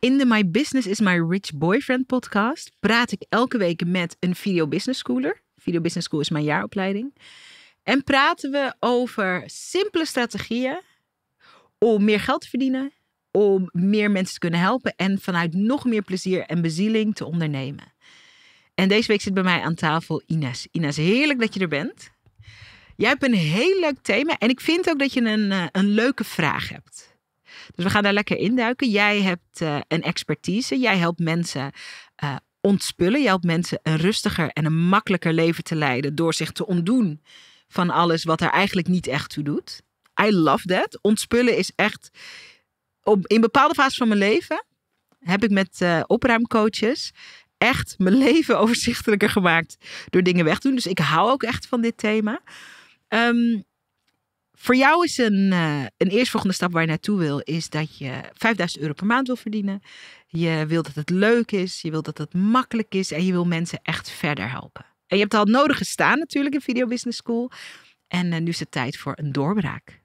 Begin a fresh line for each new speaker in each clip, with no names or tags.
In de My Business is My Rich Boyfriend podcast praat ik elke week met een Video Business Schooler. Video Business School is mijn jaaropleiding. En praten we over simpele strategieën om meer geld te verdienen, om meer mensen te kunnen helpen en vanuit nog meer plezier en bezieling te ondernemen. En deze week zit bij mij aan tafel Ines. Ines, heerlijk dat je er bent. Jij hebt een heel leuk thema en ik vind ook dat je een, eh, een leuke vraag hebt. Dus we gaan daar lekker induiken. Jij hebt uh, een expertise. Jij helpt mensen uh, ontspullen. Je helpt mensen een rustiger en een makkelijker leven te leiden door zich te ontdoen van alles wat er eigenlijk niet echt toe doet. I love that. Ontspullen is echt. Op, in bepaalde fases van mijn leven heb ik met uh, opruimcoaches echt mijn leven overzichtelijker gemaakt door dingen weg te doen. Dus ik hou ook echt van dit thema. Um, voor jou is een, uh, een eerstvolgende stap waar je naartoe wil, is dat je 5000 euro per maand wil verdienen. Je wil dat het leuk is, je wil dat het makkelijk is en je wil mensen echt verder helpen. En je hebt al het nodige staan natuurlijk in Video Business School. En uh, nu is het tijd voor een doorbraak.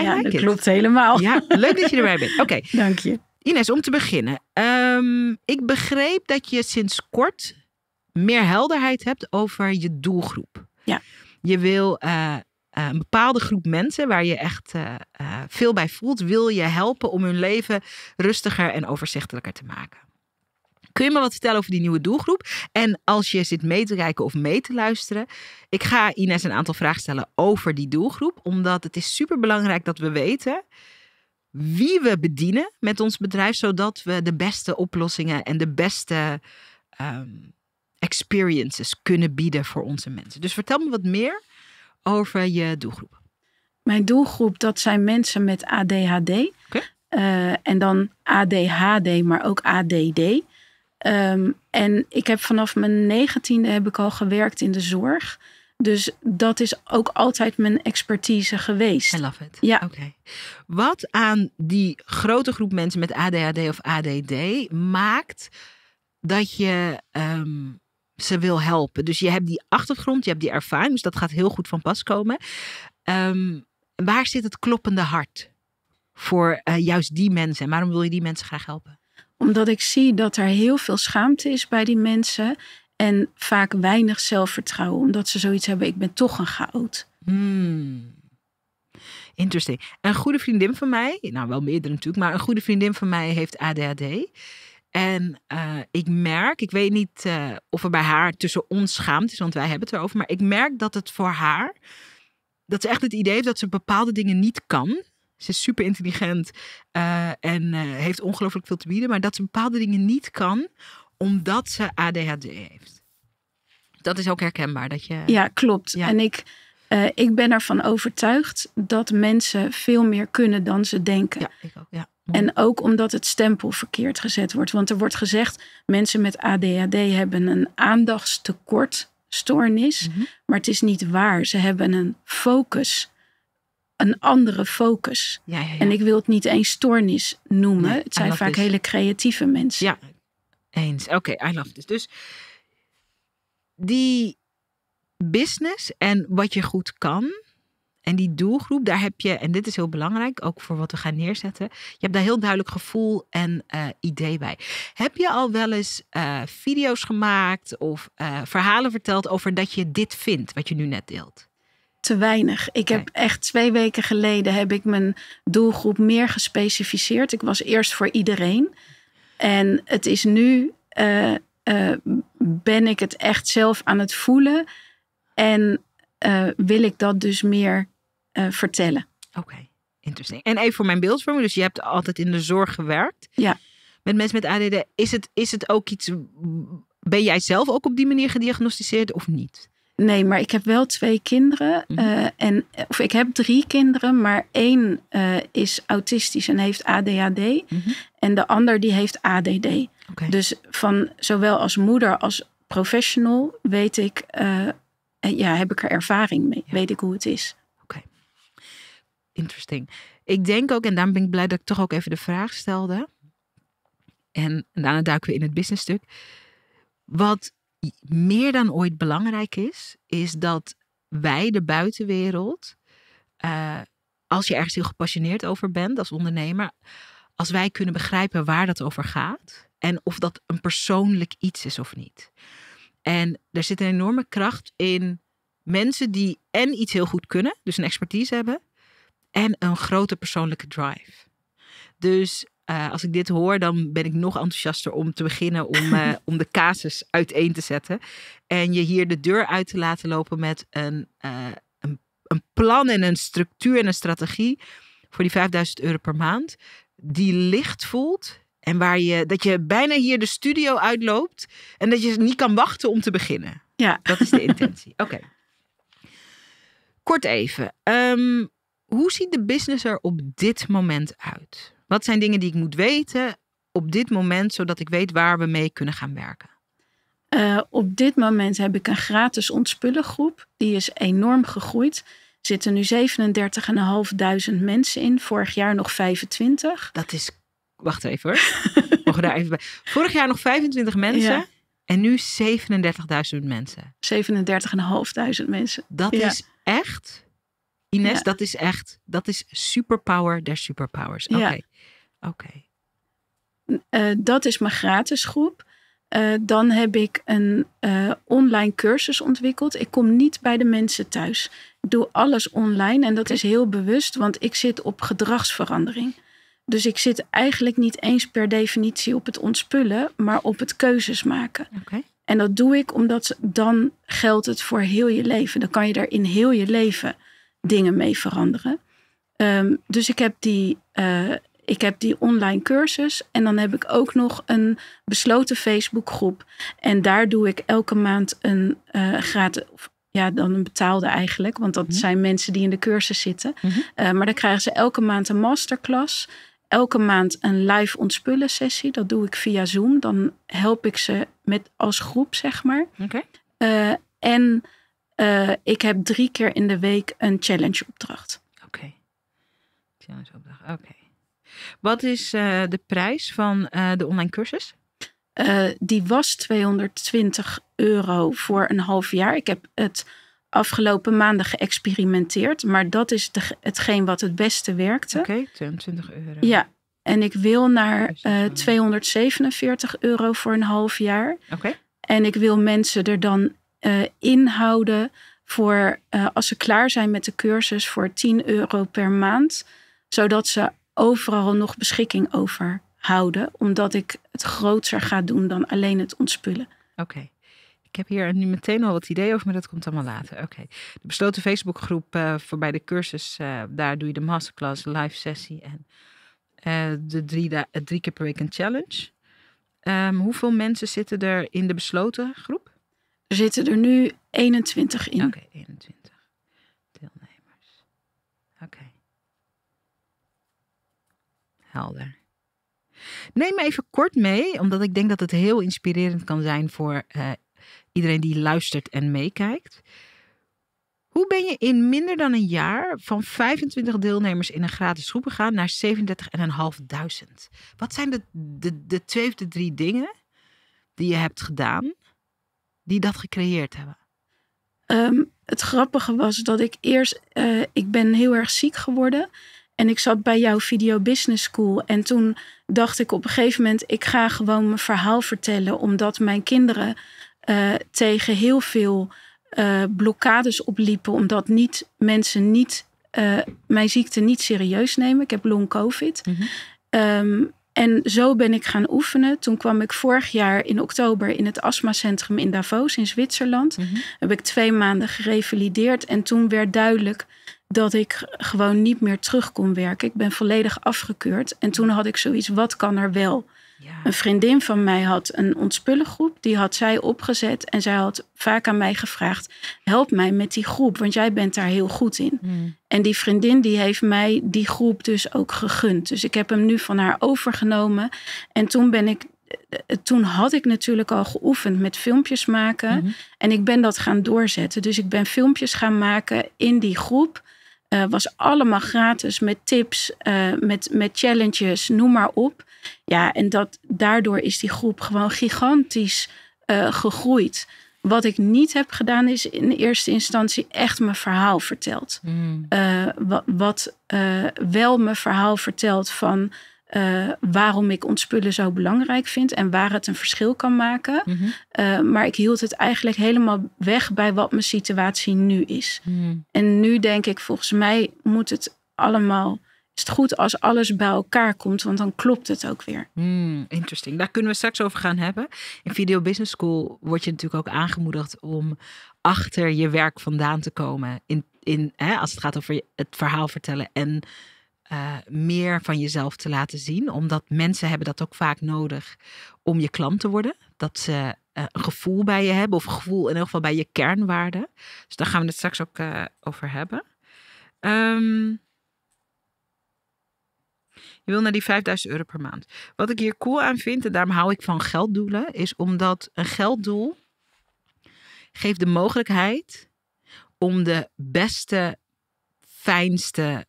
I ja, like dat it. klopt helemaal.
Ja, leuk dat je erbij bent. Oké. Okay.
Dank je.
Ines, om te beginnen. Um, ik begreep dat je sinds kort meer helderheid hebt over je doelgroep.
Ja.
Je wil uh, een bepaalde groep mensen waar je echt uh, uh, veel bij voelt, wil je helpen om hun leven rustiger en overzichtelijker te maken. Kun je me wat vertellen over die nieuwe doelgroep? En als je zit mee te kijken of mee te luisteren, ik ga Ines een aantal vragen stellen over die doelgroep, omdat het is super belangrijk dat we weten wie we bedienen met ons bedrijf, zodat we de beste oplossingen en de beste um, experiences kunnen bieden voor onze mensen. Dus vertel me wat meer over je doelgroep.
Mijn doelgroep, dat zijn mensen met ADHD.
Okay.
Uh, en dan ADHD, maar ook ADD. Um, en ik heb vanaf mijn negentiende heb ik al gewerkt in de zorg. Dus dat is ook altijd mijn expertise geweest.
I love it.
Ja.
Oké. Okay. Wat aan die grote groep mensen met ADHD of ADD maakt dat je um, ze wil helpen? Dus je hebt die achtergrond, je hebt die ervaring, dus dat gaat heel goed van pas komen. Um, waar zit het kloppende hart voor uh, juist die mensen? En waarom wil je die mensen graag helpen?
Omdat ik zie dat er heel veel schaamte is bij die mensen. En vaak weinig zelfvertrouwen. Omdat ze zoiets hebben, ik ben toch een chaot.
Hmm. Interesting. Een goede vriendin van mij, nou wel meerdere natuurlijk, maar een goede vriendin van mij heeft ADHD. En uh, ik merk, ik weet niet uh, of er bij haar tussen ons schaamte is, want wij hebben het erover. Maar ik merk dat het voor haar, dat ze echt het idee heeft dat ze bepaalde dingen niet kan. Ze is super intelligent uh, en heeft ongelooflijk veel te bieden. Maar dat ze bepaalde dingen niet kan, omdat ze ADHD heeft. Dat is ook herkenbaar. Dat je,
ja, klopt. Ja. En ik, uh, ik ben ervan overtuigd dat mensen veel meer kunnen dan ze denken.
Ja, ik ook. Ja.
En ook omdat het stempel verkeerd gezet wordt. Want er wordt gezegd, mensen met ADHD hebben een aandachtstekortstoornis. Mm-hmm. Maar het is niet waar. Ze hebben een focus. Een andere focus.
Ja, ja, ja.
En ik wil het niet eens stoornis noemen. Nee, het zijn vaak
this.
hele creatieve mensen.
Ja, eens. Oké, okay, I love this. Dus die business en wat je goed kan. En die doelgroep, daar heb je, en dit is heel belangrijk, ook voor wat we gaan neerzetten. Je hebt daar heel duidelijk gevoel en uh, idee bij. Heb je al wel eens uh, video's gemaakt of uh, verhalen verteld over dat je dit vindt, wat je nu net deelt?
Te weinig. Ik heb echt twee weken geleden heb ik mijn doelgroep meer gespecificeerd. Ik was eerst voor iedereen. En het is nu, uh, uh, ben ik het echt zelf aan het voelen. En uh, wil ik dat dus meer vertellen.
Oké, okay. interesting. En even voor mijn beeldvorming. Dus je hebt altijd in de zorg gewerkt.
Ja.
Met mensen met ADD. Is het, is het ook iets... Ben jij zelf ook op die manier gediagnosticeerd of niet?
Nee, maar ik heb wel twee kinderen. Mm -hmm. uh, en, of ik heb drie kinderen, maar één uh, is autistisch en heeft ADHD. Mm -hmm. En de ander die heeft ADD.
Okay.
Dus van zowel als moeder als professional weet ik, uh, ja, heb ik er ervaring mee. Ja. Weet ik hoe het is.
Interesting. Ik denk ook, en daarom ben ik blij dat ik toch ook even de vraag stelde. En, daarna duiken we in het businessstuk. Wat meer dan ooit belangrijk is, is dat wij, de buitenwereld, uh, als je ergens heel gepassioneerd over bent als ondernemer, als wij kunnen begrijpen waar dat over gaat en of dat een persoonlijk iets is of niet. En er zit een enorme kracht in mensen die en iets heel goed kunnen, dus een expertise hebben, en een grote persoonlijke drive. Dus uh, als ik dit hoor, dan ben ik nog enthousiaster om te beginnen om, uh, om de casus uiteen te zetten. En je hier de deur uit te laten lopen met een, uh, een, een, plan en een structuur en een strategie voor die 5000 euro per maand. Die licht voelt en waar je, dat je bijna hier de studio uitloopt en dat je niet kan wachten om te beginnen.
Ja.
Dat is de intentie. Oké. Kort even. Um, hoe ziet de business er op dit moment uit? Wat zijn dingen die ik moet weten op dit moment, zodat ik weet waar we mee kunnen gaan werken?
Uh, op dit moment heb ik een gratis ontspullengroep. Die is enorm gegroeid. Er zitten nu 37.500 mensen in. Vorig jaar nog 25.
Dat is. Wacht even hoor. Mogen daar even bij. Vorig jaar nog 25 mensen. Ja. En nu 37.000 mensen.
37.500 mensen.
Dat ja. is echt Ines, ja. dat is echt, dat is superpower der superpowers. Oké. Okay.
Ja. Okay. Uh, dat is mijn gratis groep. Uh, dan heb ik een uh, online cursus ontwikkeld. Ik kom niet bij de mensen thuis. Ik doe alles online en dat okay. is heel bewust, want ik zit op gedragsverandering. Dus ik zit eigenlijk niet eens per definitie op het ontspullen, maar op het keuzes maken.
Okay.
En dat doe ik omdat dan geldt het voor heel je leven. Dan kan je er in heel je leven dingen mee veranderen. Um, dus ik heb, die, uh, ik heb die online cursus en dan heb ik ook nog een besloten Facebookgroep. En daar doe ik elke maand een uh, gratis, ja, dan een betaalde eigenlijk, want dat mm -hmm. zijn mensen die in de cursus zitten. Mm -hmm. uh, maar dan krijgen ze elke maand een masterclass. Elke maand een live ontspullen sessie. Dat doe ik via Zoom. Dan help ik ze met als groep, zeg maar.
Okay.
En uh, ik heb drie keer in de week een challenge opdracht.
Oké. Okay. Challenge opdracht, oké. Okay. Wat is uh, de prijs van uh, de online cursus?
die was 220 euro voor een half jaar. Ik heb het afgelopen maanden geëxperimenteerd. Maar dat is de, hetgeen wat het beste werkte.
Oké, okay, 22 euro.
Ja, en ik wil naar 247 euro voor een half jaar.
Oké. Okay.
En ik wil mensen er dan uh, inhouden voor uh, als ze klaar zijn met de cursus voor 10 euro per maand. Zodat ze overal nog beschikking over houden. Omdat ik het groter ga doen dan alleen het ontspullen.
Oké. Ik heb hier nu meteen al wat ideeën over, maar dat komt allemaal later. Oké. De besloten Facebookgroep uh, voor bij de cursus, daar doe je de masterclass, live sessie en de drie, keer per week een challenge. Um, hoeveel mensen zitten er in de besloten groep?
Er zitten er nu 21 in.
Oké, okay, 21 deelnemers. Oké. Helder. Neem me even kort mee, omdat ik denk dat het heel inspirerend kan zijn voor uh, iedereen die luistert en meekijkt. Hoe ben je in minder dan een jaar van 25 deelnemers in een gratis groep gegaan naar 37.500? Wat zijn de, de, de twee of de drie dingen die je hebt gedaan die dat gecreëerd hebben?
Um, het grappige was dat ik eerst, uh, ik ben heel erg ziek geworden. En ik zat bij jouw Video Business School. En toen dacht ik op een gegeven moment, ik ga gewoon mijn verhaal vertellen. Omdat mijn kinderen uh, tegen heel veel uh, blokkades opliepen. Omdat niet, mensen niet, mijn ziekte niet serieus nemen. Ik heb long covid. Mm -hmm. um, en zo ben ik gaan oefenen. Toen kwam ik vorig jaar in oktober in het astmacentrum in Davos in Zwitserland. Mm-hmm. Heb ik twee maanden gerevalideerd. En toen werd duidelijk dat ik gewoon niet meer terug kon werken. Ik ben volledig afgekeurd. En toen had ik zoiets, wat kan er wel? Ja. Een vriendin van mij had een ontspullengroep. Die had zij opgezet. En zij had vaak aan mij gevraagd: help mij met die groep, want jij bent daar heel goed in.
Mm.
En die vriendin die heeft mij die groep dus ook gegund. Dus ik heb hem nu van haar overgenomen. En toen ben ik. Toen had ik natuurlijk al geoefend met filmpjes maken.
Mm-hmm.
En ik ben dat gaan doorzetten. Dus ik ben filmpjes gaan maken in die groep. Uh, was allemaal gratis met tips, uh, met, met challenges, noem maar op. Ja, en dat, daardoor is die groep gewoon gigantisch uh, gegroeid. Wat ik niet heb gedaan is in eerste instantie echt mijn verhaal verteld.
Mm.
Uh, wat wat uh, wel mijn verhaal vertelt van eh, waarom ik ontspullen zo belangrijk vind en waar het een verschil kan maken.
Mhm.
Uh, maar ik hield het eigenlijk helemaal weg bij wat mijn situatie nu is.
Mm.
En nu denk ik, volgens mij moet het allemaal. Is het goed als alles bij elkaar komt, want dan klopt het ook weer.
Hmm, interesting. Daar kunnen we straks over gaan hebben. In Video Business School word je natuurlijk ook aangemoedigd om achter je werk vandaan te komen. In, in, hè, als het gaat over het verhaal vertellen en eh, meer van jezelf te laten zien. Omdat mensen hebben dat ook vaak nodig om je klant te worden. Dat ze eh, een gevoel bij je hebben of gevoel in ieder geval bij je kernwaarden. Dus daar gaan we het straks ook eh, over hebben. Ehm, je wil naar die 5000 euro per maand. Wat ik hier cool aan vind, en daarom hou ik van gelddoelen, is omdat een gelddoel geeft de mogelijkheid om de beste, fijnste,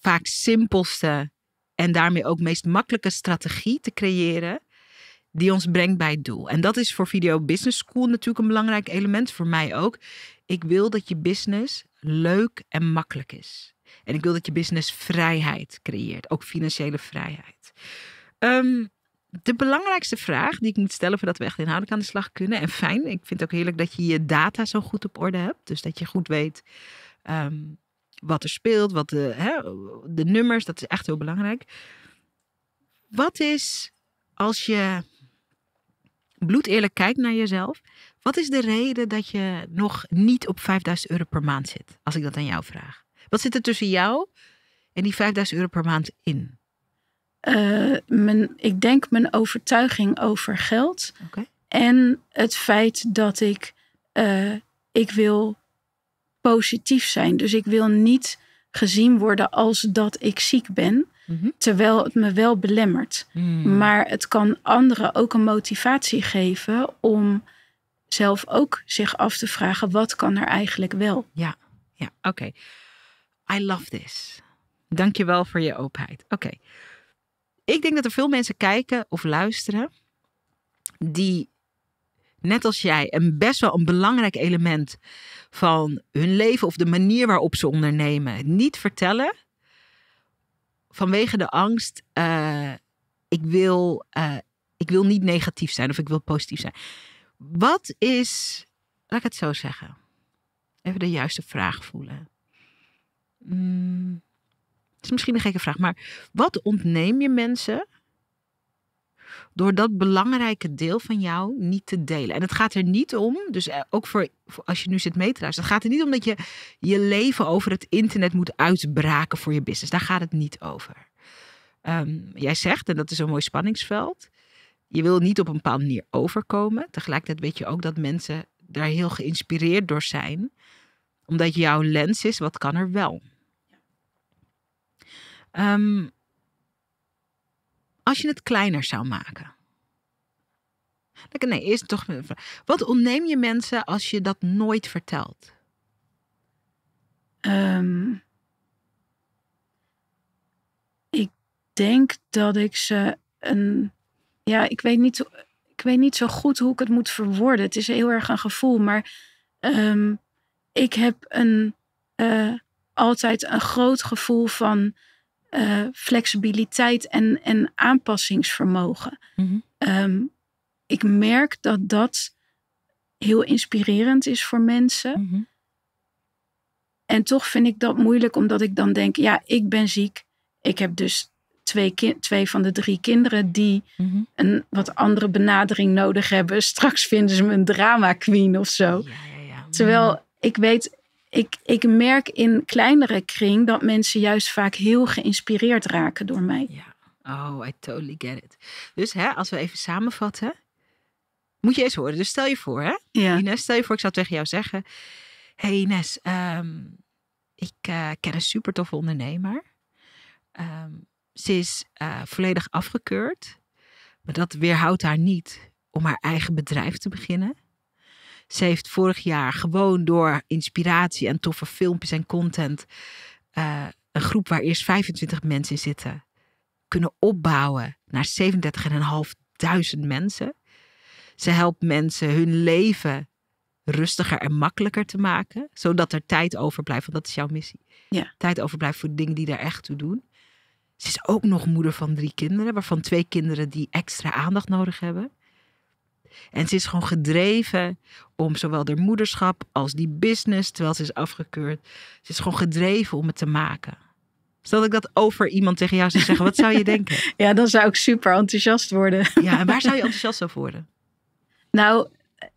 vaak simpelste en daarmee ook meest makkelijke strategie te creëren die ons brengt bij het doel. En dat is voor Video Business School natuurlijk een belangrijk element, voor mij ook. Ik wil dat je business leuk en makkelijk is. En ik wil dat je business vrijheid creëert, ook financiële vrijheid. Ehm, de belangrijkste vraag die ik moet stellen voordat we echt inhoudelijk aan de slag kunnen. En fijn, ik vind het ook heerlijk dat je je data zo goed op orde hebt. Dus dat je goed weet ehm, wat er speelt, wat de, hè, de nummers, dat is echt heel belangrijk. Wat is, als je bloedeerlijk kijkt naar jezelf, wat is de reden dat je nog niet op 5000 euro per maand zit? Als ik dat aan jou vraag. Wat zit er tussen jou en die 5000 euro per maand in?
Eh, mijn, ik denk mijn overtuiging over geld. En het feit dat ik, eh, ik wil positief zijn. Dus ik wil niet gezien worden als dat ik ziek ben.
Mhm.
Terwijl het me wel belemmert.
Hmm.
Maar het kan anderen ook een motivatie geven om zelf ook zich af te vragen: wat kan er eigenlijk wel?
Ja, oké. I love this. Dank je wel voor je openheid. Oké. Ik denk dat er veel mensen kijken of luisteren die, net als jij, een best wel een belangrijk element van hun leven of de manier waarop ze ondernemen niet vertellen vanwege de angst. eh, ik, wil, eh, ik wil niet negatief zijn of ik wil positief zijn. Wat is, laat ik het zo zeggen, even de juiste vraag voelen. Hmm, het is misschien een gekke vraag, maar wat ontneem je mensen door dat belangrijke deel van jou niet te delen? En het gaat er niet om, dus eh, ook voor, voor als je nu zit mee te luisteren, het gaat er niet om dat je je leven over het internet moet uitbraken voor je business. Daar gaat het niet over. Ehm, jij zegt, en dat is een mooi spanningsveld, je wil niet op een bepaalde manier overkomen. Tegelijkertijd weet je ook dat mensen daar heel geïnspireerd door zijn, omdat jouw lens is, wat kan er wel? Ehm, als je het kleiner zou maken. Nee, eerst toch. Wat ontneem je mensen als je dat nooit vertelt?
Ehm, ik denk dat ik ze een. Ja, ik weet, niet, ik weet niet zo goed hoe ik het moet verwoorden. Het is heel erg een gevoel, maar ehm, ik heb een, eh, altijd een groot gevoel van eh, flexibiliteit en, en aanpassingsvermogen. Ehm, ik merk dat dat heel inspirerend is voor mensen. En toch vind ik dat moeilijk, omdat ik dan denk: ja, ik ben ziek. Ik heb dus twee, twee van de drie kinderen die een wat andere benadering nodig hebben. Straks vinden ze me een drama queen of zo.
Ja, ja, ja.
Terwijl ik weet, ik, ik merk in kleinere kring dat mensen juist vaak heel geïnspireerd raken door mij.
Ja. Oh, I totally get it. Dus hè, als we even samenvatten. Moet je eens horen. Dus stel je voor, hè?
Ja.
Ines, stel je voor, ik zou tegen jou zeggen. hey Ines, ehm, ik eh, ken een super toffe ondernemer. Ehm, ze is eh, volledig afgekeurd. Maar dat weerhoudt haar niet om haar eigen bedrijf te beginnen. Ze heeft vorig jaar gewoon door inspiratie en toffe filmpjes en content... eh, een groep waar eerst 25 mensen in zitten... kunnen opbouwen naar 37.500 mensen. Ze helpt mensen hun leven rustiger en makkelijker te maken. Zodat er tijd overblijft, want dat is jouw missie.
Ja.
Tijd overblijft voor dingen die er echt toe doen. Ze is ook nog moeder van drie kinderen, waarvan twee kinderen die extra aandacht nodig hebben. En ze is gewoon gedreven om zowel haar moederschap als die business, terwijl ze is afgekeurd. Ze is gewoon gedreven om het te maken. Stel dat ik dat over iemand tegen jou zou zeggen, wat zou je denken?
Ja, dan zou ik super enthousiast worden.
Ja, en waar zou je enthousiast over worden?
Nou,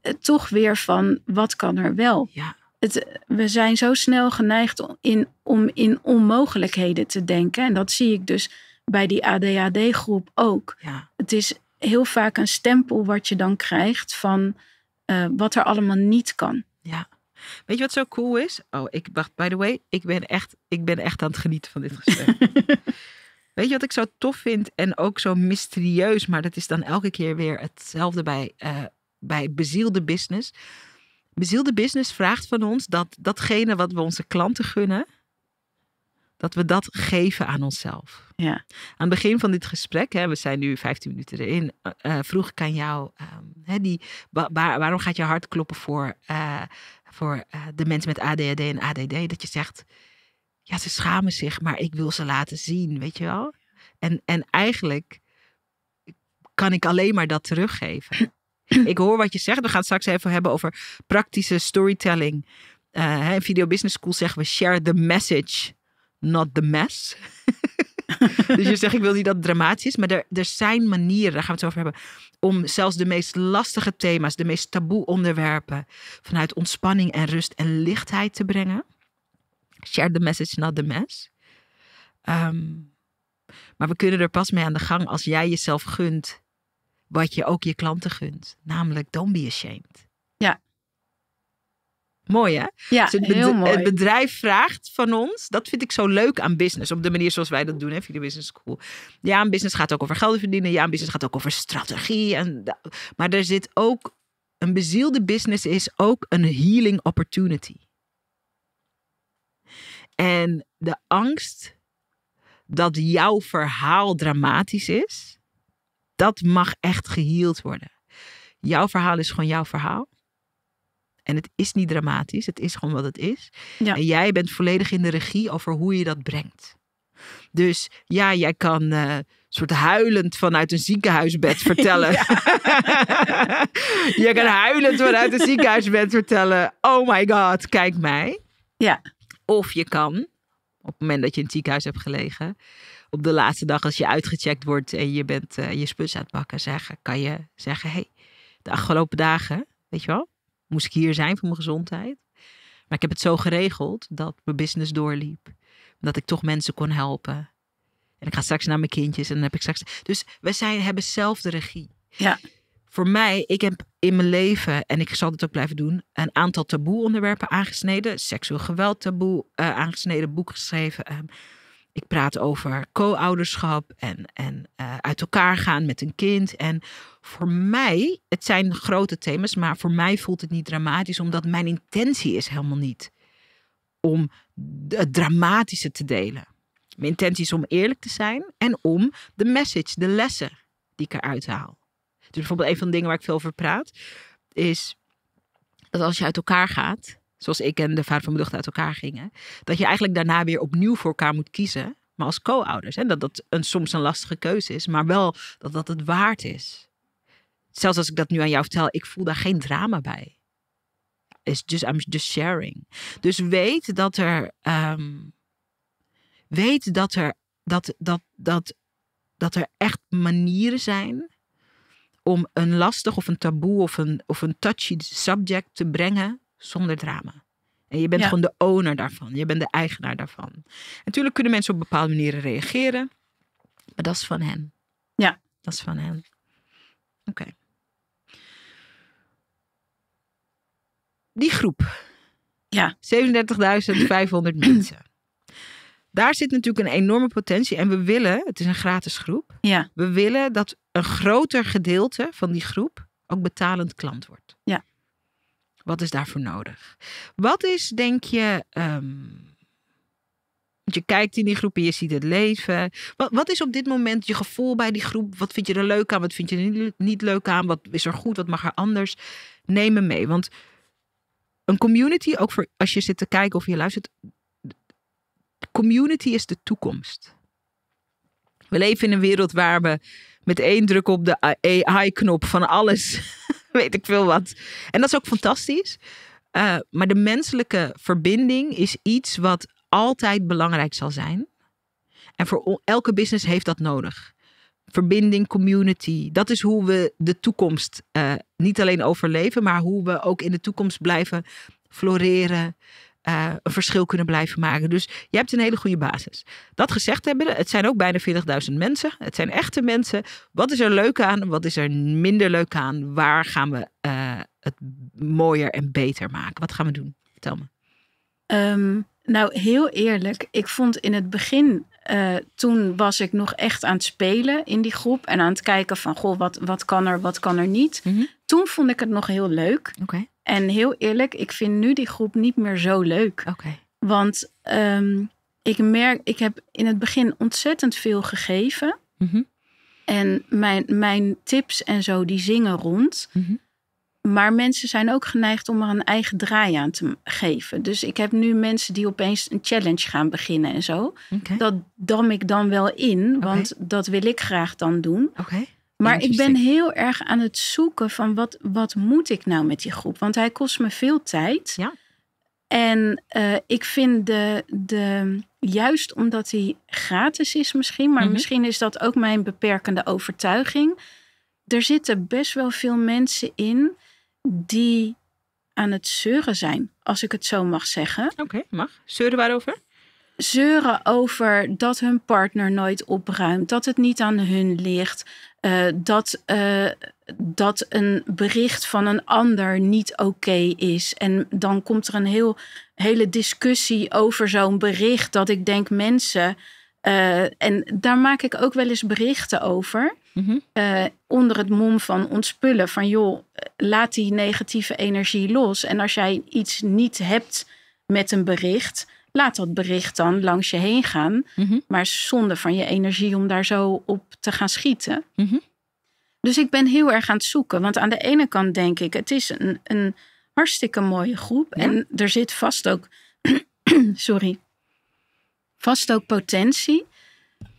eh, toch weer van wat kan er wel?
Ja.
Het, we zijn zo snel geneigd in, om in onmogelijkheden te denken. En dat zie ik dus bij die ADHD-groep ook.
Ja.
Het is heel vaak een stempel wat je dan krijgt van uh, wat er allemaal niet kan.
Ja. Weet je wat zo cool is? Oh, ik wacht, by the way, ik ben echt, ik ben echt aan het genieten van dit gesprek. Weet je wat ik zo tof vind en ook zo mysterieus, maar dat is dan elke keer weer hetzelfde bij, uh, bij bezielde business. Bezielde business vraagt van ons dat datgene wat we onze klanten gunnen, dat we dat geven aan onszelf.
Ja.
Aan het begin van dit gesprek, hè, we zijn nu 15 minuten erin, uh, vroeg ik aan jou, um, hè, die, waar, waarom gaat je hart kloppen voor, uh, voor uh, de mensen met ADHD en ADD? Dat je zegt, ja, ze schamen zich, maar ik wil ze laten zien, weet je wel? En, en eigenlijk kan ik alleen maar dat teruggeven. ik hoor wat je zegt. We gaan het straks even hebben over praktische storytelling. in Video Business School zeggen we share the message not the mess. dus je zegt, ik wil niet dat dramatisch is. Maar er, er zijn manieren, daar gaan we het over hebben. Om zelfs de meest lastige thema's, de meest taboe onderwerpen. vanuit ontspanning en rust en lichtheid te brengen. Share the message, not the mess. Um, maar we kunnen er pas mee aan de gang als jij jezelf gunt. wat je ook je klanten gunt. Namelijk, don't be ashamed.
Ja.
Mooi hè?
Ja,
dus het,
heel mooi.
het bedrijf vraagt van ons, dat vind ik zo leuk aan business. Op de manier zoals wij dat doen, hè, via de Business School. Ja, een business gaat ook over geld verdienen. Ja, een business gaat ook over strategie. En, maar er zit ook, een bezielde business is ook een healing opportunity. En de angst dat jouw verhaal dramatisch is, dat mag echt geheeld worden. Jouw verhaal is gewoon jouw verhaal. En het is niet dramatisch, het is gewoon wat het is.
Ja.
En jij bent volledig in de regie over hoe je dat brengt. Dus ja, jij kan uh, soort huilend vanuit een ziekenhuisbed vertellen. jij kan huilend vanuit een ziekenhuisbed vertellen. Oh my god, kijk mij.
Ja.
Of je kan, op het moment dat je in het ziekenhuis hebt gelegen, op de laatste dag als je uitgecheckt wordt en je bent uh, je spus aan het pakken, zeggen, kan je zeggen: hey, de afgelopen dagen, weet je wel, moest ik hier zijn voor mijn gezondheid. Maar ik heb het zo geregeld dat mijn business doorliep. Dat ik toch mensen kon helpen. En ik ga straks naar mijn kindjes en dan heb ik straks. Dus we zijn, hebben zelf de regie.
Ja.
Voor mij, ik heb in mijn leven, en ik zal dit ook blijven doen, een aantal taboe onderwerpen aangesneden. Seksueel geweld taboe uh, aangesneden, boek geschreven. Uh, ik praat over co-ouderschap en, en uh, uit elkaar gaan met een kind. En voor mij, het zijn grote thema's, maar voor mij voelt het niet dramatisch, omdat mijn intentie is helemaal niet om het dramatische te delen. Mijn intentie is om eerlijk te zijn en om de message, de lessen die ik eruit haal. Dus bijvoorbeeld een van de dingen waar ik veel over praat, is dat als je uit elkaar gaat, zoals ik en de vader van mijn dochter uit elkaar gingen, dat je eigenlijk daarna weer opnieuw voor elkaar moet kiezen, maar als co-ouders. En dat dat een, soms een lastige keuze is, maar wel dat dat het waard is. Zelfs als ik dat nu aan jou vertel, ik voel daar geen drama bij. It's just, I'm just sharing. Dus weet dat er, um, weet dat er, dat, dat, dat, dat er echt manieren zijn om een lastig of een taboe of een, of een touchy subject te brengen zonder drama. En je bent
Ja.
gewoon de owner daarvan. Je bent de eigenaar daarvan. Natuurlijk kunnen mensen op bepaalde manieren reageren. Maar dat is van hen.
Ja.
Dat is van hen. Oké. Die groep.
Ja.
37.500 mensen. Daar zit natuurlijk een enorme potentie. En we willen, het is een gratis groep.
Ja.
We willen dat een groter gedeelte van die groep ook betalend klant wordt.
Ja.
Wat is daarvoor nodig? Wat is, denk je, want je kijkt in die groep en je ziet het leven. Wat, wat is op dit moment je gevoel bij die groep? Wat vind je er leuk aan? Wat vind je er niet, niet leuk aan? Wat is er goed? Wat mag er anders? Neem me mee. Want een community, ook voor als je zit te kijken of je luistert. Community is de toekomst. We leven in een wereld waar we met één druk op de AI-knop van alles, weet ik veel wat. En dat is ook fantastisch. Uh, maar de menselijke verbinding is iets wat altijd belangrijk zal zijn. En voor elke business heeft dat nodig. Verbinding, community. Dat is hoe we de toekomst uh, niet alleen overleven, maar hoe we ook in de toekomst blijven floreren. Uh, een verschil kunnen blijven maken. Dus je hebt een hele goede basis. Dat gezegd hebben, het zijn ook bijna 40.000 mensen. Het zijn echte mensen. Wat is er leuk aan? Wat is er minder leuk aan? Waar gaan we uh, het mooier en beter maken? Wat gaan we doen? Vertel me.
Um, nou, heel eerlijk. Ik vond in het begin, uh, toen was ik nog echt aan het spelen in die groep. En aan het kijken van, goh, wat, wat kan er, wat kan er niet. Mm -hmm. Toen vond ik het nog heel leuk.
Okay.
En heel eerlijk, ik vind nu die groep niet meer zo leuk.
Okay.
Want um, ik merk, ik heb in het begin ontzettend veel gegeven.
Mm -hmm.
En mijn, mijn tips en zo, die zingen rond.
Mm -hmm.
Maar mensen zijn ook geneigd om er een eigen draai aan te geven. Dus ik heb nu mensen die opeens een challenge gaan beginnen en zo.
Okay.
Dat dam ik dan wel in, want okay. dat wil ik graag dan doen.
Okay.
Maar ik ben heel erg aan het zoeken van wat, wat moet ik nou met die groep? Want hij kost me veel tijd.
Ja.
En uh, ik vind de, de, juist omdat hij gratis is misschien, maar
Mhm.
misschien is dat ook mijn beperkende overtuiging. Er zitten best wel veel mensen in die aan het zeuren zijn, als ik het zo mag zeggen.
Oké, mag. Zeuren waarover?
Zeuren over dat hun partner nooit opruimt, dat het niet aan hun ligt, uh, dat, uh, dat een bericht van een ander niet oké okay is. En dan komt er een heel, hele discussie over zo'n bericht, dat ik denk mensen. Uh, en daar maak ik ook wel eens berichten over.
Mm -hmm.
uh, onder het mom van ontspullen. Van joh, laat die negatieve energie los. En als jij iets niet hebt met een bericht, laat dat bericht dan langs je heen gaan.
Mm -hmm.
Maar zonde van je energie om daar zo op te gaan schieten.
Mm -hmm.
Dus ik ben heel erg aan het zoeken. Want aan de ene kant denk ik, het is een, een hartstikke mooie groep.
Ja.
En er zit vast ook, sorry, vast ook potentie.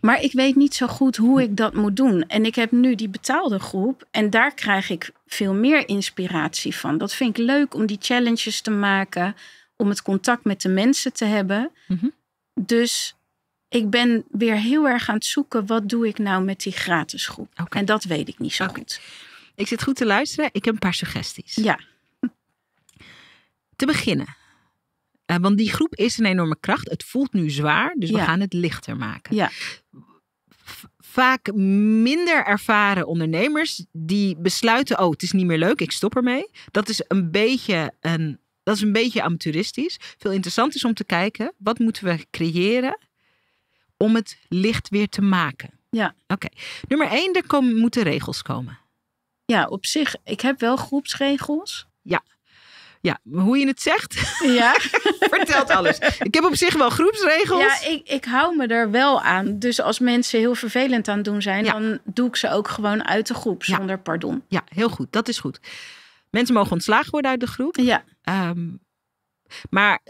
Maar ik weet niet zo goed hoe ik dat moet doen. En ik heb nu die betaalde groep. En daar krijg ik veel meer inspiratie van. Dat vind ik leuk om die challenges te maken. Om het contact met de mensen te hebben.
Mm -hmm.
Dus ik ben weer heel erg aan het zoeken. Wat doe ik nou met die gratis groep?
Okay.
En dat weet ik niet zo
okay.
goed.
Ik zit goed te luisteren. Ik heb een paar suggesties.
Ja.
Te beginnen. Uh, want die groep is een enorme kracht. Het voelt nu zwaar, dus we gaan het lichter maken.
Ja.
Vaak minder ervaren ondernemers die besluiten: oh, het is niet meer leuk, ik stop ermee. Dat is een beetje een, dat is een beetje amateuristisch. Veel interessant is om te kijken: wat moeten we creëren om het licht weer te maken?
Ja.
Oké. Nummer één, er komen, moeten regels komen.
Ja, op zich, ik heb wel groepsregels.
Ja, hoe je het zegt,
Ja,
vertelt alles. Ik heb op zich wel groepsregels.
ja ik, ik hou me er wel aan. Dus als mensen heel vervelend aan het doen zijn,
Ja.
dan doe ik ze ook gewoon uit de groep
Ja.
zonder pardon.
Ja, heel goed. Dat is goed. Mensen mogen ontslagen worden uit de groep.
Ja,
Ehm, maar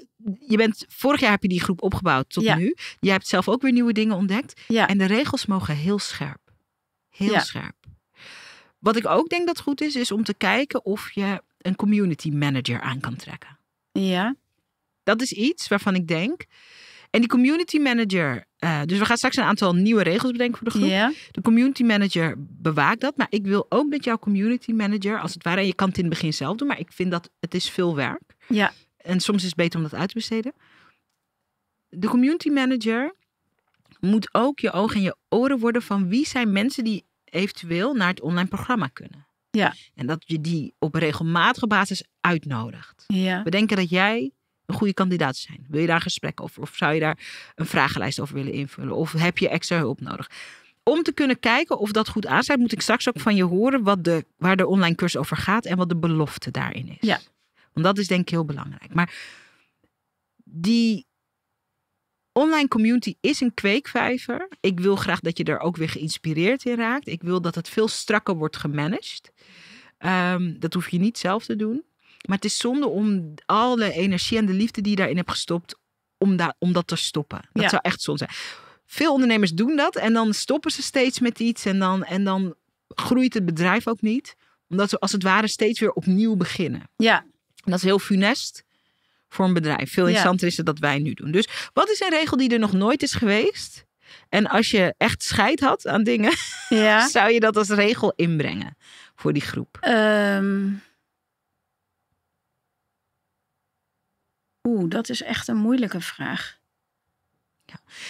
je bent, vorig jaar heb je die groep opgebouwd tot
Ja.
nu. Je hebt zelf ook weer nieuwe dingen ontdekt.
ja,
En de regels mogen heel scherp. Heel
Ja.
scherp. Wat ik ook denk dat goed is, is om te kijken of je een community manager aan kan trekken.
ja,
Dat is iets waarvan ik denk. En die community manager. eh, dus we gaan straks een aantal nieuwe regels bedenken voor de groep. De community manager bewaakt dat. Maar ik wil ook dat jouw community manager, als het ware, en je kan het in het begin zelf doen, maar ik vind dat het is veel werk.
ja,
En soms is het beter om dat uit te besteden. De community manager moet ook je ogen en je oren worden van wie zijn mensen die eventueel naar het online programma kunnen.
Ja.
En dat je die op regelmatige basis uitnodigt.
ja,
We denken dat jij een goede kandidaat zijn. Wil je daar een gesprek over? Of zou je daar een vragenlijst over willen invullen? Of heb je extra hulp nodig? Om te kunnen kijken of dat goed aansluit, moet ik straks ook van je horen wat de, waar de online cursus over gaat en wat de belofte daarin is.
Ja.
Want dat is denk ik heel belangrijk. Maar die online community is een kweekvijver. Ik wil graag dat je er ook weer geïnspireerd in raakt. Ik wil dat het veel strakker wordt gemanaged. Um, dat hoef je niet zelf te doen. Maar het is zonde om alle energie en de liefde die je daarin hebt gestopt, om, daar, om dat te stoppen. Dat
Ja.
zou echt zonde zijn. Veel ondernemers doen dat en dan stoppen ze steeds met iets en dan, en dan groeit het bedrijf ook niet. Omdat ze als het ware steeds weer opnieuw beginnen.
Ja,
En dat is heel funest voor een bedrijf. Veel
Ja.
interessanter is het dat wij nu doen. Dus wat is een regel die er nog nooit is geweest? En als je echt scheid had aan dingen,
ja.
zou je dat als regel inbrengen voor die groep?
Ehm. Oeh, dat is echt een moeilijke vraag.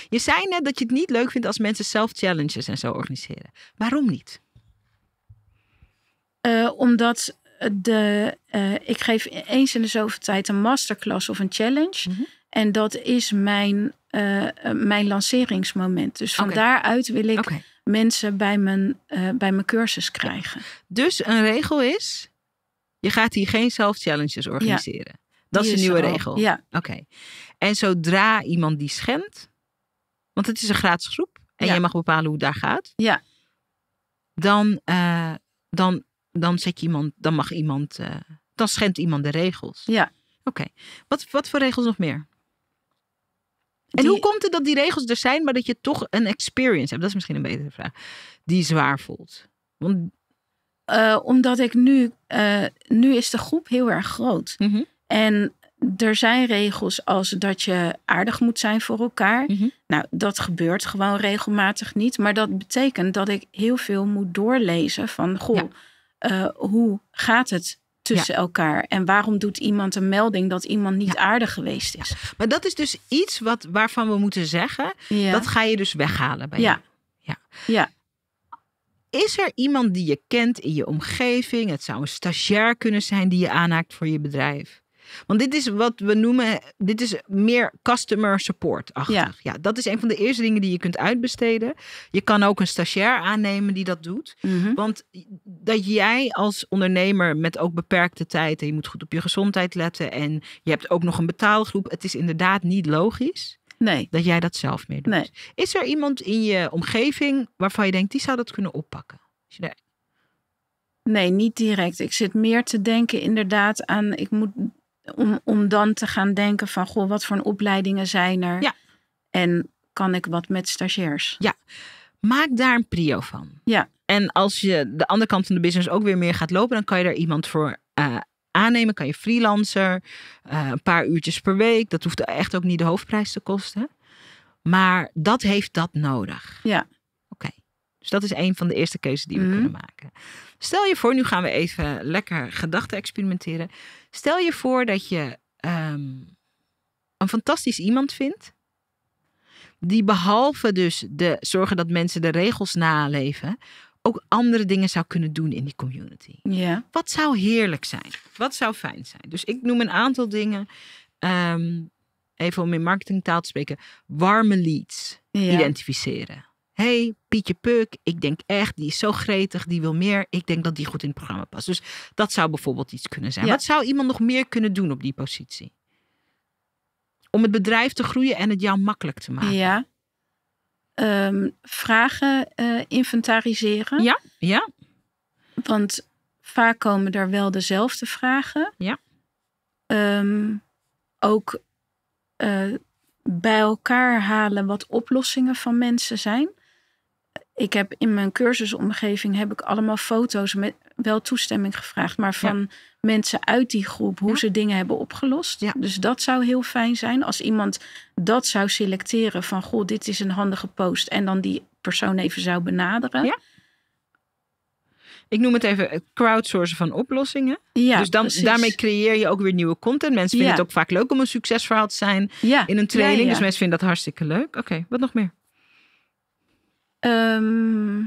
Je zei net dat je het niet leuk vindt als mensen self-challenges en zo organiseren. Waarom niet?
Eh, omdat de, eh, ik geef eens in de zoveel tijd een masterclass of een challenge.
Mhm.
En dat is mijn, eh, eh, mijn lanceringsmoment. Dus van daaruit wil ik mensen bij mijn, bij mijn cursus krijgen.
Dus een regel is, je gaat hier geen self-challenges organiseren. Dat is een nieuwe
al.
regel.
Ja,
Oké. En zodra iemand die schendt, want het is een gratis groep en
Ja.
jij mag bepalen hoe het daar gaat,
ja.
dan, dan, dan zet je iemand, dan mag iemand, eh, dan schendt iemand de regels.
ja.
Oké. Wat, wat voor regels nog meer? En
Die-
hoe komt het dat die regels er zijn, maar dat je toch een experience hebt? Dat is misschien een betere vraag. Die zwaar voelt. Want
Eh, omdat ik nu, eh, nu is de groep heel erg groot.
Mhm.
En er zijn regels als dat je aardig moet zijn voor elkaar.
Mhm.
Nou, dat gebeurt gewoon regelmatig niet. Maar dat betekent dat ik heel veel moet doorlezen van... Goh,
Ja.
Eh, hoe gaat het tussen elkaar? En waarom doet iemand een melding dat iemand niet aardig geweest is?
Maar dat is dus iets wat, waarvan we moeten zeggen, dat ga je dus weghalen bij
Ja.
jou.
ja.
Is er iemand die je kent in je omgeving? Het zou een stagiair kunnen zijn die je aanhaakt voor je bedrijf. Want dit is wat we noemen, dit is meer customer support-achtig. Ja.
Ja.
dat is een van de eerste dingen die je kunt uitbesteden. Je kan ook een stagiair aannemen die dat doet.
Mhm.
Want dat jij als ondernemer met ook beperkte tijd en je moet goed op je gezondheid letten en je hebt ook nog een betaalgroep. Het is inderdaad niet logisch
Nee,
dat jij dat zelf meer doet.
nee.
Is er iemand in je omgeving waarvan je denkt die zou dat kunnen oppakken? Als je daar-
Nee, niet direct. Ik zit meer te denken inderdaad aan... Ik moet, om, om dan te gaan denken van... Goh, wat voor opleidingen zijn er?
Ja.
En kan ik wat met stagiairs?
Maak daar een prio van.
Ja.
En als je de andere kant van de business ook weer meer gaat lopen, dan kan je daar iemand voor eh, aannemen. Kan je freelancer, eh, een paar uurtjes per week. Dat hoeft echt ook niet de hoofdprijs te kosten. Maar dat heeft dat nodig.
Ja.
Dus dat is een van de eerste keuzes die we
Mhm.
kunnen maken. Stel je voor, nu gaan we even lekker gedachten experimenteren. Stel je voor dat je ehm, een fantastisch iemand vindt. Die behalve dus de zorgen dat mensen de regels naleven, ook andere dingen zou kunnen doen in die community.
Ja.
Wat zou heerlijk zijn? Wat zou fijn zijn? Dus ik noem een aantal dingen. ehm, even om in marketingtaal te spreken. Warme leads
Ja.
identificeren. Hey, Pietje Puk, ik denk echt, die is zo gretig, die wil meer. Ik denk dat die goed in het programma past. Dus dat zou bijvoorbeeld iets kunnen zijn.
Ja.
Wat zou iemand nog meer kunnen doen op die positie? Om het bedrijf te groeien en het jou makkelijk te maken.
Ja. Ehm, vragen eh, inventariseren.
Ja, ja.
Want vaak komen er wel dezelfde vragen.
Ja.
Ehm, ook eh, bij elkaar halen wat oplossingen van mensen zijn. Ik heb in mijn cursusomgeving heb ik allemaal foto's met wel toestemming gevraagd, maar van mensen uit die groep hoe
Ja.
ze dingen hebben opgelost.
Ja.
Dus dat zou heel fijn zijn als iemand dat zou selecteren van goh, dit is een handige post en dan die persoon even zou benaderen.
Ja. Ik noem het even het crowdsourcen van oplossingen.
Ja,
dus dan,
precies.
daarmee creëer je ook weer nieuwe content. Mensen vinden
Ja.
het ook vaak leuk om een succesverhaal te zijn
ja.
in een training. Dus mensen vinden dat hartstikke leuk. Oké, wat nog meer?
Ehm,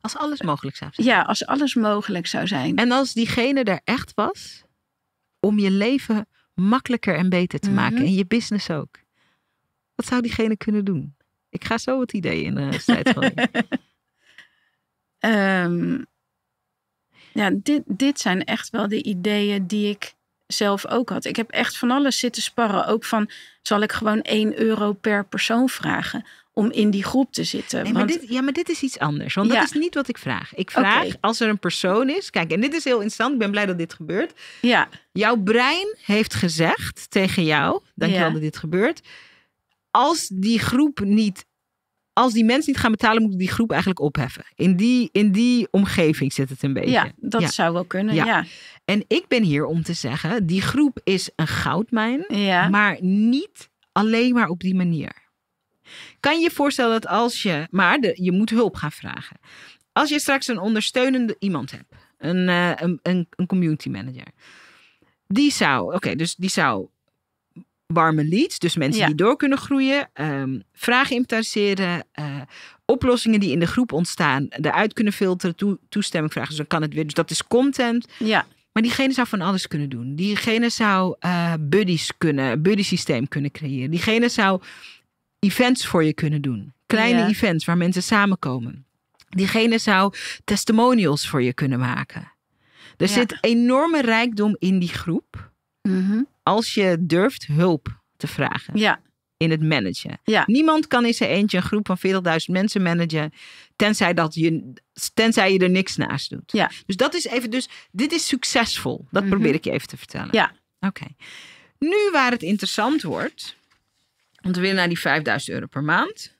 Als alles mogelijk zou zijn.
ja, als alles mogelijk zou zijn.
En als diegene er echt was, om je leven makkelijker en beter te maken.
Mhm.
En je business ook. Wat zou diegene kunnen doen? Ik ga zo het idee in de strijd gooien.
Ehm, ja, dit, dit zijn echt wel de ideeën die ik zelf ook had. Ik heb echt van alles zitten sparren. Ook van, zal ik gewoon 1 euro per persoon vragen? om in die groep te zitten.
Nee, maar
Want-
dit, ja, maar dit is iets anders. Want
Ja.
dat is niet wat ik vraag. Ik vraag als er een persoon is. Kijk, en dit is heel interessant. Ik ben blij dat dit gebeurt.
ja,
Jouw brein heeft gezegd tegen jou, dankjewel
Ja.
dat dit gebeurt. Als die groep niet, als die mensen niet gaan betalen, moet die groep eigenlijk opheffen. In die, in die omgeving zit het een beetje.
ja, dat
Ja.
zou wel kunnen.
Ja.
Ja,
En ik ben hier om te zeggen, die groep is een goudmijn,
ja,
maar niet alleen maar op die manier. Kan je je voorstellen dat als je, maar de, je moet hulp gaan vragen. Als je straks een ondersteunende iemand hebt, een, eh, een, een, een community manager, die zou, oké, dus die zou warme leads, dus mensen
Ja.
die door kunnen groeien, ehm, vragen inventariseren, eh, oplossingen die in de groep ontstaan, eruit kunnen filteren, toe- toestemming vragen, dus dan kan het weer. Dus dat is content.
ja,
Maar diegene zou van alles kunnen doen. Diegene zou eh buddies kunnen, buddy systeem kunnen creëren. Diegene zou events voor je kunnen doen. Kleine
Ja.
events waar mensen samenkomen. Diegene zou testimonials voor je kunnen maken. Er
Ja.
zit enorme rijkdom in die groep.
Mhm.
Als je durft hulp te vragen
ja,
in het managen.
Ja.
Niemand kan in zijn eentje een groep van 40.000 mensen managen. Tenzij, dat je, tenzij je er niks naast doet.
Ja.
Dus dat is even. Dus dit is succesvol. Dat
Mhm.
probeer ik je even te vertellen.
Ja.
Oké. Nu waar het interessant wordt. Want we willen naar die 5000 euro per maand.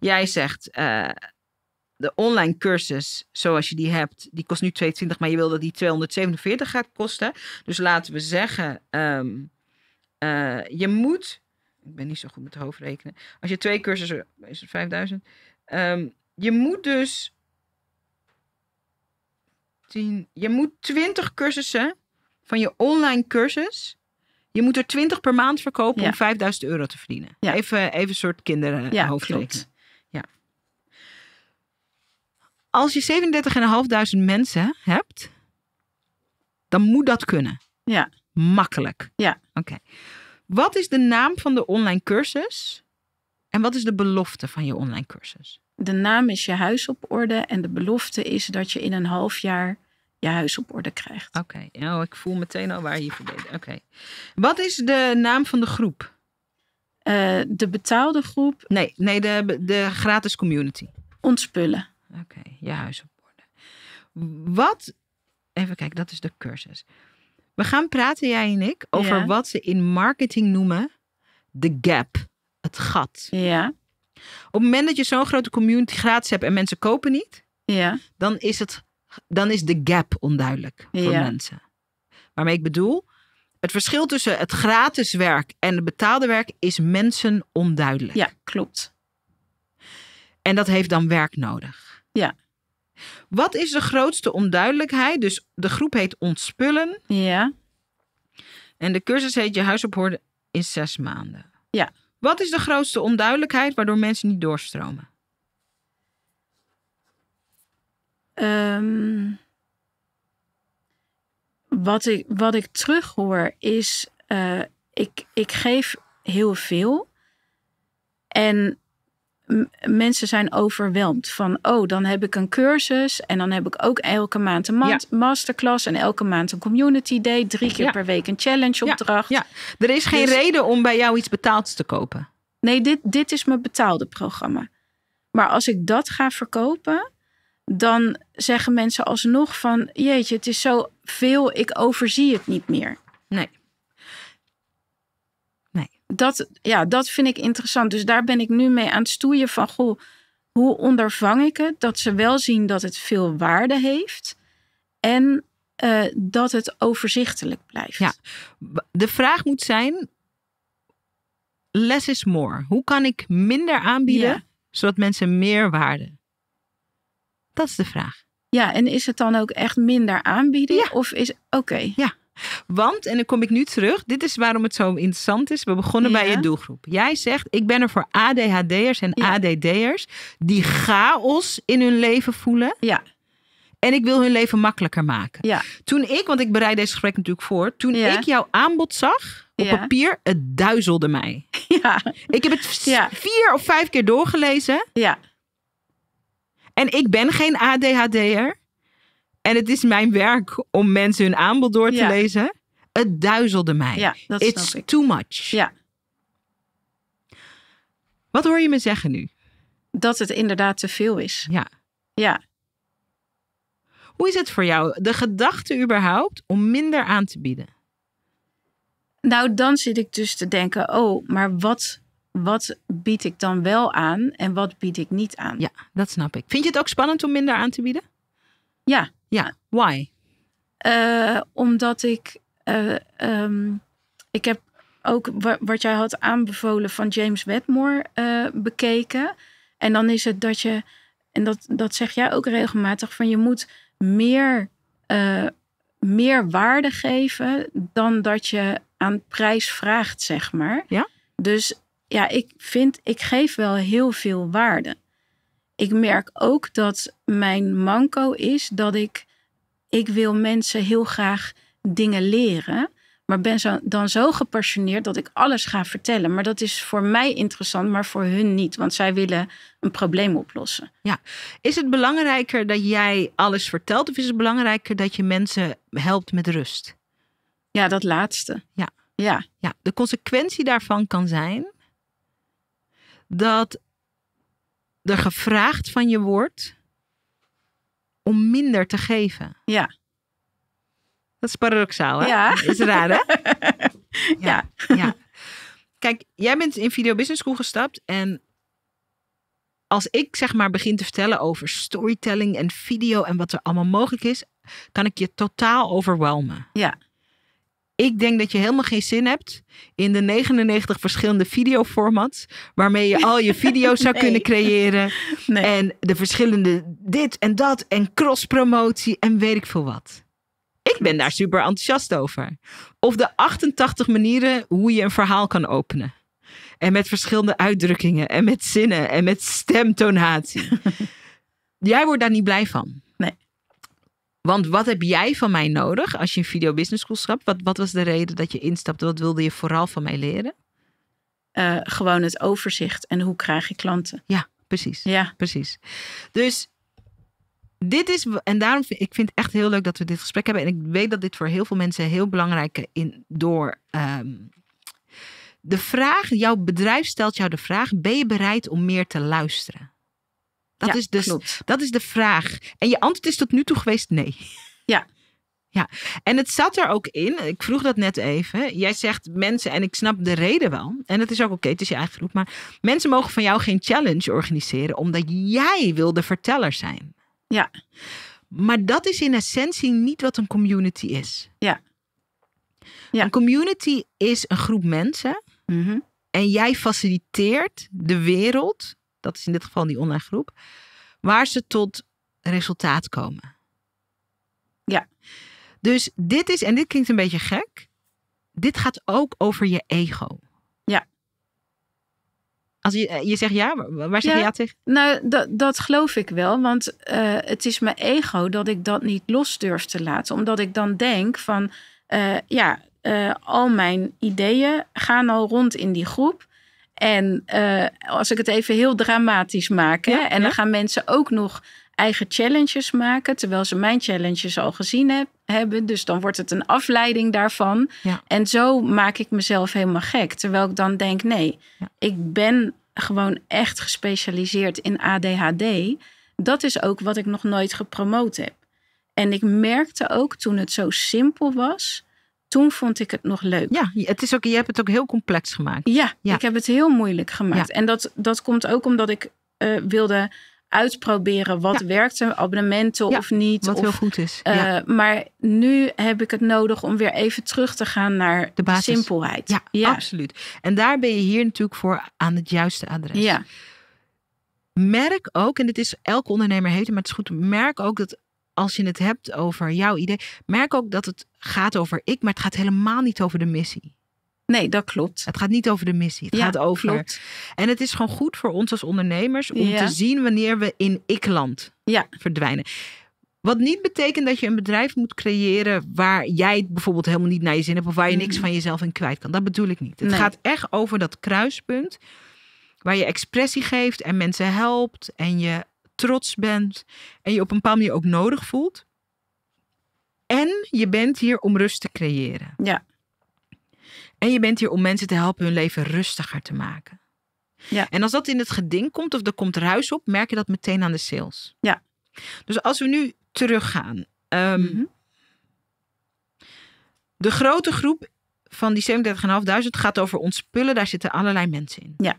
Jij zegt. eh, de online cursus, zoals je die hebt, die kost nu 22, maar je wil dat die 247 gaat kosten. Dus laten we zeggen, ehm, eh, je moet, ik ben niet zo goed met hoofdrekenen, als je twee cursussen, is het 5000. Ehm, je moet dus 10, je moet 20 cursussen van je online cursus, je moet er 20 per maand verkopen
Ja.
om 5000 euro te verdienen.
Ja.
Even, even een soort kinderen
Ja,
hoofdrekenen.
klopt.
Ja. Als je 37.500 mensen hebt, dan moet dat kunnen.
Ja.
Makkelijk.
Ja.
Oké. Wat is de naam van de online cursus? En wat is de belofte van je online cursus?
De naam is je huis op orde en de belofte is dat je in een half jaar je huis op orde krijgt.
Oké. Oh, ik voel meteen al waar je verbetert. Oké. Wat is de naam van de groep?
Eh, de betaalde groep
Nee, nee de, de gratis community.
ontspullen.
Oké, je huis op orde. Wat, even kijken, dat is de cursus. We gaan praten, jij en ik, over
Ja.
wat ze in marketing noemen de gap, het gat.
Ja,
Op het moment dat je zo'n grote community gratis hebt en mensen kopen niet,
ja,
dan is, het, dan is de gap onduidelijk voor
Ja.
mensen. Waarmee ik bedoel, het verschil tussen het gratis werk en het betaalde werk is mensen onduidelijk.
ja, klopt.
En dat heeft dan werk nodig.
Ja.
Wat is de grootste onduidelijkheid? Dus de groep heet Ontspullen.
Ja,
En de cursus heet Je huis op orde in zes maanden.
Ja.
Wat is de grootste onduidelijkheid waardoor mensen niet doorstromen?
Ehm, wat, ik, wat ik terughoor is, eh, ik, ik geef heel veel. En mensen zijn overweldigd van, oh, dan heb ik een cursus en dan heb ik ook elke maand een ma- masterclass en elke maand een community day, drie keer
Ja.
per week een challenge opdracht.
ja. Er is geen
Dus-
reden om bij jou iets betaalds te kopen.
Nee, dit, dit is mijn betaalde programma. Maar als ik dat ga verkopen, dan zeggen mensen alsnog van... jeetje, het is zo veel, ik overzie het niet meer.
Nee.
Dat, ja, dat vind ik interessant. Dus daar ben ik nu mee aan het stoeien van... Goh, hoe ondervang ik het? Dat ze wel zien dat het veel waarde heeft. En eh, dat het overzichtelijk blijft.
Ja. De vraag moet zijn: less is more. Hoe kan ik minder aanbieden
Ja.
zodat mensen meer waarde? Dat is de vraag.
ja, en is het dan ook echt minder aanbieden?
Ja.
Of is... Oké,
Want, en dan kom ik nu terug, dit is waarom het zo interessant is. We begonnen bij je doelgroep. Jij zegt, ik ben er voor ADHD'ers en
Ja.
ADD'ers die chaos in hun leven voelen.
Ja.
En ik wil hun leven makkelijker maken.
ja,
Toen ik, want ik bereid deze gesprek natuurlijk voor. Toen
Ja.
ik jouw aanbod zag op
Ja.
papier, het duizelde mij.
ja,
Ik heb het vier of vijf keer doorgelezen.
ja.
En ik ben geen ADHD'er. En het is mijn werk om mensen hun aanbod door te
Ja.
lezen. Het duizelde mij.
Ja, dat
It's
snap ik.
too much.
Ja.
Wat hoor je me zeggen nu?
Dat het inderdaad te veel is.
Ja.
Ja.
Hoe is het voor jou, de gedachte überhaupt, om minder aan te bieden?
Nou, dan zit ik dus te denken: oh, maar wat, wat bied ik dan wel aan en wat bied ik niet aan?
Ja, dat snap ik. Vind je het ook spannend om minder aan te bieden?
Ja.
Ja, why?
Eh, omdat ik. eh, ehm, ik heb ook wa- wat jij had aanbevolen van James Wedmore eh, bekeken. En dan is het dat je. En dat, dat zeg jij ook regelmatig: van je moet meer, meer waarde geven dan dat je aan prijs vraagt, zeg maar.
Ja?
Dus ja, ik vind, ik geef wel heel veel waarde. Ik merk ook dat mijn manco is dat ik ik wil mensen heel graag dingen leren. Maar ben zo, dan zo gepassioneerd dat ik alles ga vertellen. Maar dat is voor mij interessant, maar voor hun niet. Want zij willen een probleem oplossen.
Is het belangrijker dat jij alles vertelt of is het belangrijker dat je mensen helpt met rust?
Ja, dat laatste.
Ja.
Ja,
Ja, de consequentie daarvan kan zijn dat er gevraagd van je wordt om minder te geven.
ja.
Dat is paradoxaal, hè?
Ja.
Is raar, hè?
Ja.
ja. Kijk, jij bent in Video Business School gestapt en als ik zeg maar begin te vertellen over storytelling en video en wat er allemaal mogelijk is, kan ik je totaal overwelmen.
Ja.
Ik denk dat je helemaal geen zin hebt in de 99 verschillende videoformats waarmee je al je video's zou
Nee.
kunnen creëren
Nee.
en de verschillende dit en dat en cross-promotie en weet ik veel wat. Ik ben daar super enthousiast over. Of de 88 manieren hoe je een verhaal kan openen. En met verschillende uitdrukkingen en met zinnen en met stemtonatie. jij wordt daar niet blij van. Want wat heb jij van mij nodig als je een video business school stapt? Wat, wat was de reden dat je instapte? Wat wilde je vooral van mij leren?
Eh, gewoon het overzicht en hoe krijg je klanten.
Ja, precies.
Ja,
Precies. Dus dit is, en daarom vind ik vind het echt heel leuk dat we dit gesprek hebben. En ik weet dat dit voor heel veel mensen heel belangrijk is in door ehm, de vraag, jouw bedrijf stelt jou de vraag: ben je bereid om meer te luisteren? Dat,
ja,
is, dus,
klopt.
dat is de vraag. En je antwoord is tot nu toe geweest nee.
Ja.
Ja, en het zat er ook in. Ik vroeg dat net even. Jij zegt mensen, en ik snap de reden wel. En het is ook oké, het is je eigen groep. Maar mensen mogen van jou geen challenge organiseren. Omdat jij wil de verteller zijn.
Ja.
Maar dat is in essentie niet wat een community is.
Ja. Ja.
Een community is een groep mensen.
Mhm.
En jij faciliteert de wereld, dat is in dit geval die online groep, waar ze tot resultaat komen.
Ja.
Dus dit is, en dit klinkt een beetje gek, dit gaat ook over je ego.
Ja.
Als je, eh, je zegt ja, waar zeg je
Ja.
ja tegen?
Nou, dat, dat geloof ik wel. Want eh, het is mijn ego dat ik dat niet los durf te laten. Omdat ik dan denk van, eh, ja, al mijn ideeën gaan al rond in die groep. En eh, als ik het even heel dramatisch maak. Hè,
Ja,
en dan
ja.
gaan mensen ook nog eigen challenges maken. Terwijl ze mijn challenges al gezien heb- hebben. Dus dan wordt het een afleiding daarvan.
Ja.
En zo maak ik mezelf helemaal gek. Terwijl ik dan denk, nee, ik ben gewoon echt gespecialiseerd in ADHD. Dat is ook wat ik nog nooit gepromoot heb. En ik merkte ook toen het zo simpel was, toen vond ik het nog leuk.
Ja, het is ook, je hebt het ook heel complex gemaakt.
Ja,
Ja.
ik heb het heel moeilijk gemaakt. En dat, dat komt ook omdat ik eh, wilde uitproberen wat
Ja.
werkte, abonnementen of niet.
Wat
of,
heel goed is.
eh. Maar nu heb ik het nodig om weer even terug te gaan naar de,
basis.
simpelheid.
Ja,
ja.
absoluut. En daar ben je hier natuurlijk voor aan het juiste adres.
Ja.
merk ook, en dit is elke ondernemer heeft het, maar het is goed, merk ook dat als je het hebt over jouw idee, merk ook dat het gaat over ik, maar het gaat helemaal niet over de missie.
Nee, dat klopt.
Het gaat niet over de missie. Het
Ja,
gaat over.
klopt.
En het is gewoon goed voor ons als ondernemers om
Ja.
te zien wanneer we in ik-land
Ja.
verdwijnen. Wat niet betekent dat je een bedrijf moet creëren waar jij bijvoorbeeld helemaal niet naar je zin hebt of waar je niks
Mhm.
van jezelf in kwijt kan. Dat bedoel ik niet. Het
Nee.
gaat echt over dat kruispunt waar je expressie geeft en mensen helpt en je trots bent en je op een bepaalde manier ook nodig voelt. En je bent hier om rust te creëren.
Ja.
En je bent hier om mensen te helpen hun leven rustiger te maken.
Ja.
En als dat in het geding komt of er komt ruis op, merk je dat meteen aan de sales.
Ja.
Dus als we nu teruggaan. ehm,
Mhm.
De grote groep van die 37.500 gaat over ontspullen. Daar zitten allerlei mensen in.
Ja.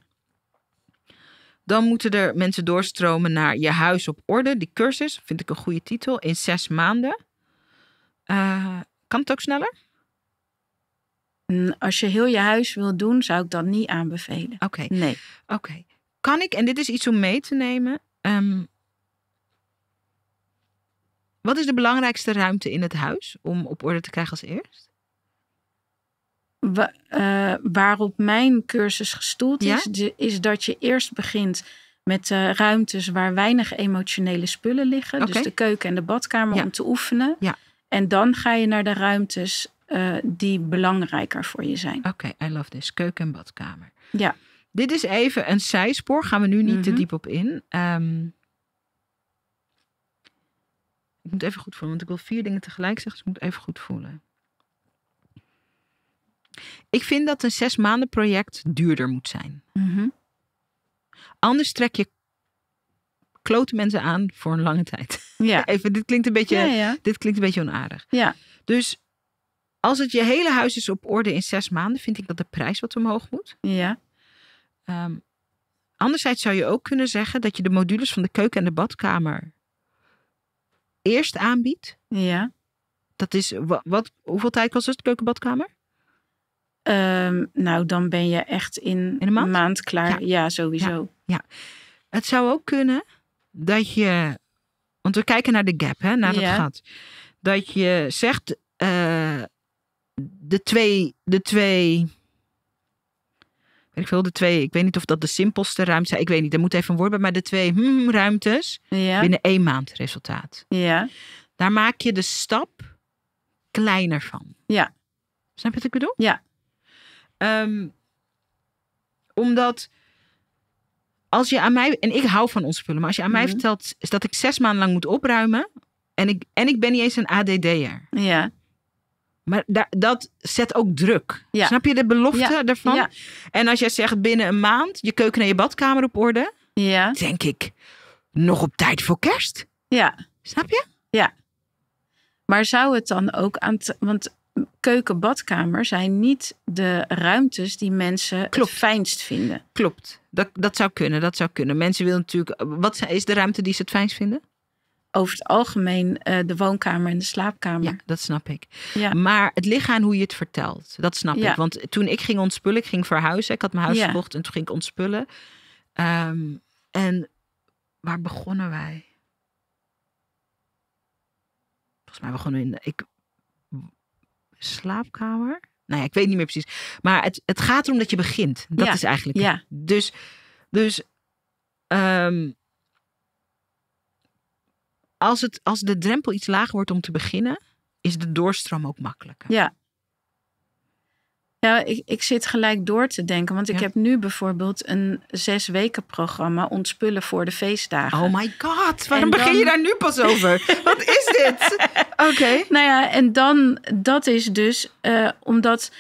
Dan moeten er mensen doorstromen naar je huis op orde. Die cursus vind ik een goede titel. In zes maanden. Eh, kan het ook sneller?
Als je heel je huis wil doen, zou ik dat niet aanbevelen.
Oké.
Nee.
Oké. Kan ik, en dit is iets om mee te nemen. ehm, wat is de belangrijkste ruimte in het huis om op orde te krijgen als eerst?
Wa- eh, waarop mijn cursus gestoeld
Ja?
is, de- is dat je eerst begint met eh, ruimtes waar weinig emotionele spullen liggen. Dus de keuken en de badkamer
Ja.
om te oefenen.
Ja.
En dan ga je naar de ruimtes eh, die belangrijker voor je zijn.
Oké, I love this. Keuken en badkamer.
Ja.
Dit is even een zijspoor. Gaan we nu niet te
Mhm.
diep op in. Ehm, ik moet even goed voelen, want ik wil vier dingen tegelijk zeggen. Dus ik moet even goed voelen. Ik vind dat een zes maanden project duurder moet zijn.
Mhm.
Anders trek je klote mensen aan voor een lange tijd.
Ja.
Even, dit klinkt een beetje,
Ja, ja.
dit klinkt een beetje onaardig.
Ja.
Dus als het je hele huis is op orde in zes maanden, vind ik dat de prijs wat omhoog moet.
Ja.
Ehm, anderzijds zou je ook kunnen zeggen dat je de modules van de keuken en de badkamer eerst aanbiedt.
Ja.
Dat is wat, wat hoeveel tijd kost het keukenbadkamer?
Ehm, nou, dan ben je echt in,
In een maand?
klaar. Ja, sowieso.
Het zou ook kunnen dat je, want we kijken naar de gap, hè, naar het
Ja.
gat. Dat je zegt eh, de twee, de twee, ik veel, de twee, ik weet niet of dat de simpelste ruimte zijn. Ik weet niet, er moet even een woord bij, maar de twee hmm, ruimtes
Ja.
binnen één maand resultaat.
Ja.
Daar maak je de stap kleiner van.
Ja.
Snap je wat ik bedoel?
Ja.
Ehm, omdat als je aan mij, en ik hou van ontspullen, maar als je aan mij
Mhm.
vertelt is dat ik zes maanden lang moet opruimen en ik, en ik ben niet eens een ADD'er.
Ja.
Maar dat zet ook druk.
Ja.
Snap je de belofte
Ja.
daarvan?
Ja.
En als jij zegt binnen een maand je keuken en je badkamer op orde,
Ja.
denk ik nog op tijd voor kerst.
Ja.
Snap je?
Maar zou het dan ook aan... want keuken, badkamer zijn niet de ruimtes die mensen
Klopt.
het fijnst vinden.
Klopt. Dat, dat zou kunnen. Dat zou kunnen. Mensen willen natuurlijk. Wat is de ruimte die ze het fijnst vinden?
Over het algemeen eh, de woonkamer en de slaapkamer.
Ja, dat snap ik.
Ja.
Maar het ligt aan hoe je het vertelt. Dat snap
Ja.
ik. Want toen ik ging ontspullen, ik ging verhuizen. Ik had mijn huis
Ja.
gekocht en toen ging ik ontspullen. Ehm, en waar begonnen wij? Volgens mij begonnen we in ik, slaapkamer. Nou ja, ik weet niet meer precies. Maar het, het gaat erom dat je begint. Dat
Ja.
is eigenlijk.
Ja.
Dus, dus ehm, als, het, als de drempel iets lager wordt om te beginnen, is de doorstroom ook makkelijker.
Ja. Ja, ik, ik zit gelijk door te denken. Want ik
Ja.
heb nu bijvoorbeeld een zes weken programma ontspullen voor de feestdagen.
Oh my god, waarom begin je daar nu pas over? Wat is dit? Oké.
Nou ja, en dan, dat is dus eh, omdat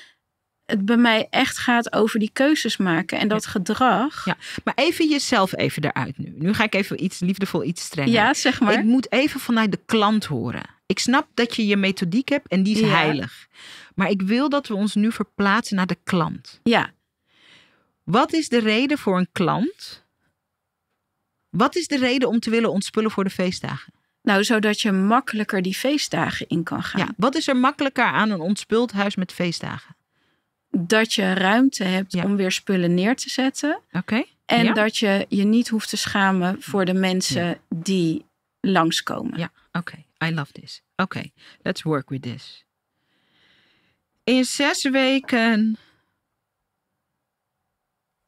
het bij mij echt gaat over die keuzes maken. En dat gedrag.
Ja. Maar even jezelf even eruit nu. Nu ga ik even iets liefdevol, iets strenger.
Ja, zeg maar.
Ik moet even vanuit de klant horen. Ik snap dat je je methodiek hebt en die is
Ja.
heilig. Maar ik wil dat we ons nu verplaatsen naar de klant.
Ja,
Wat is de reden voor een klant? Wat is de reden om te willen ontspullen voor de feestdagen?
nou, zodat je makkelijker die feestdagen in kan gaan.
Ja. Wat is er makkelijker aan een ontspuld huis met feestdagen?
Dat je ruimte hebt
Ja.
om weer spullen neer te zetten.
Oké.
En
Ja.
dat je je niet hoeft te schamen voor de mensen die langskomen.
Ja, oké. I love this. Oké, let's work with this. In zes weken.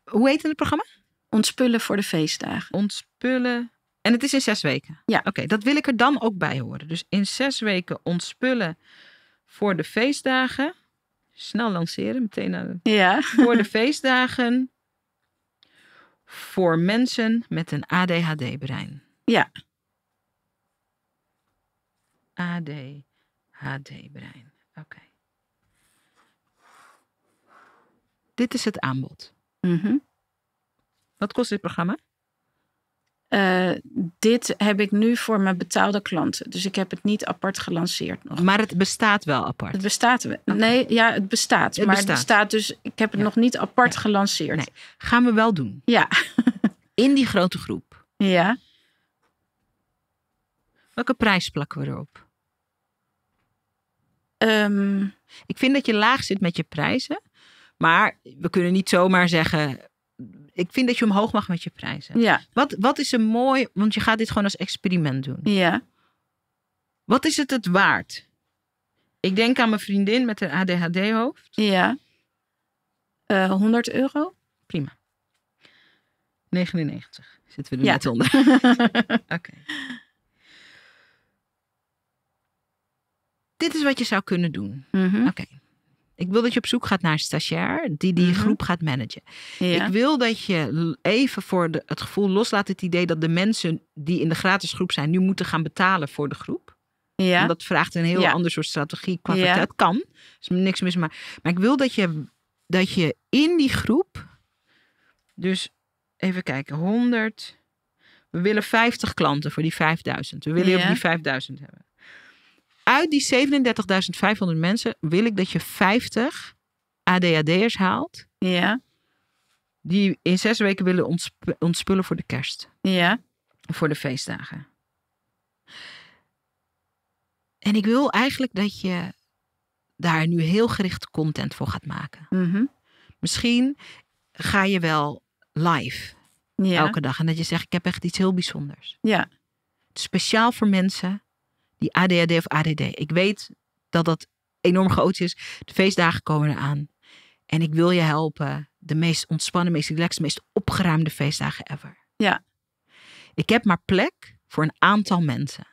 Hoe heet het programma?
Ontspullen voor de feestdagen.
Ontspullen. En het is in zes weken.
Ja.
Oké, dat wil ik er dan ook bij horen. Dus in zes weken ontspullen voor de feestdagen. Snel lanceren, meteen naar de
Ja.
voor de feestdagen voor mensen met een ADHD-brein.
Ja.
ADHD-brein. Oké. Dit is het aanbod.
Mhm.
Wat kost dit programma?
Eh, dit heb ik nu voor mijn betaalde klanten. Dus ik heb het niet apart gelanceerd nog.
Maar het bestaat wel apart.
Het bestaat. wel. Nee, ja, het bestaat.
Het
maar
bestaat.
het bestaat dus. Ik heb het
Ja.
nog niet apart
Nee.
gelanceerd.
Nee. Gaan we wel doen.
Ja.
In die grote groep.
Ja.
Welke prijs plakken we erop?
Ehm,
Ik vind dat je laag zit met je prijzen. Maar we kunnen niet zomaar zeggen. Ik vind dat je omhoog mag met je prijzen.
ja.
Wat, wat is een mooi. Want je gaat dit gewoon als experiment doen.
Ja.
Wat is het het waard? Ik denk aan mijn vriendin met een ADHD-hoofd.
Ja. Eh 100 euro?
Prima. 99 zitten we er
Ja.
net onder. Oké. Dit is wat je zou kunnen doen.
Mhm.
Oké. Ik wil dat je op zoek gaat naar een stagiair die die
Mhm.
groep gaat managen.
Ja.
Ik wil dat je even voor de, het gevoel loslaat het idee dat de mensen die in de gratis groep zijn nu moeten gaan betalen voor de groep.
ja.
Dat vraagt een heel
Ja.
ander soort strategie qua
Ja.
Het kan. Is niks mis maar. Maar ik wil dat je, dat je in die groep. Dus even kijken. 100. We willen 50 klanten voor die 5000. We willen je op die 5000 hebben. Uit die 37.500 mensen wil ik dat je 50 ADHD'ers haalt.
Ja.
Die in zes weken willen ontsp- ontspullen voor de kerst.
Ja.
Voor de feestdagen. En ik wil eigenlijk dat je daar nu heel gericht content voor gaat maken.
Mhm.
Misschien ga je wel live
Ja.
elke dag. En dat je zegt, ik heb echt iets heel bijzonders.
Ja.
Speciaal voor mensen die ADHD of ADD. Ik weet dat dat enorm groot is. De feestdagen komen eraan. En ik wil je helpen. De meest ontspannen, meest relaxed, meest opgeruimde feestdagen ever.
Ja.
Ik heb maar plek voor een aantal mensen.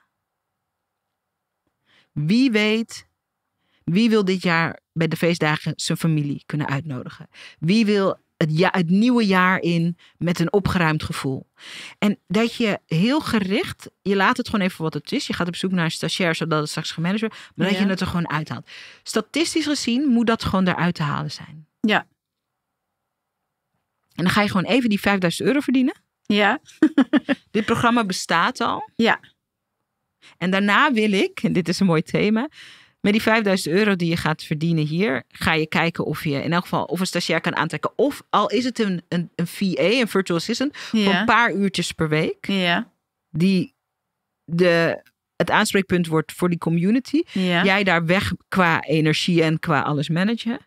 Wie weet, wie wil dit jaar bij de feestdagen zijn familie kunnen uitnodigen? Wie wil het, ja, het nieuwe jaar in met een opgeruimd gevoel? En dat je heel gericht, je laat het gewoon even wat het is. Je gaat op zoek naar een stagiair zodat het straks gemanaged wordt. Maar dat je het er gewoon uithaalt. Statistisch gezien moet dat gewoon eruit te halen zijn.
Ja.
En dan ga je gewoon even die 5000 euro verdienen.
Ja.
Dit programma bestaat al.
Ja.
En daarna wil ik, en dit is een mooi thema, met die 5000 euro die je gaat verdienen hier, ga je kijken of je in elk geval of een stagiair kan aantrekken. Of al is het een, een, een VA, een virtual assistant, voor een paar uurtjes per week,
Ja.
die de, het aanspreekpunt wordt voor die community.
Ja.
Jij daar weg qua energie en qua alles managen.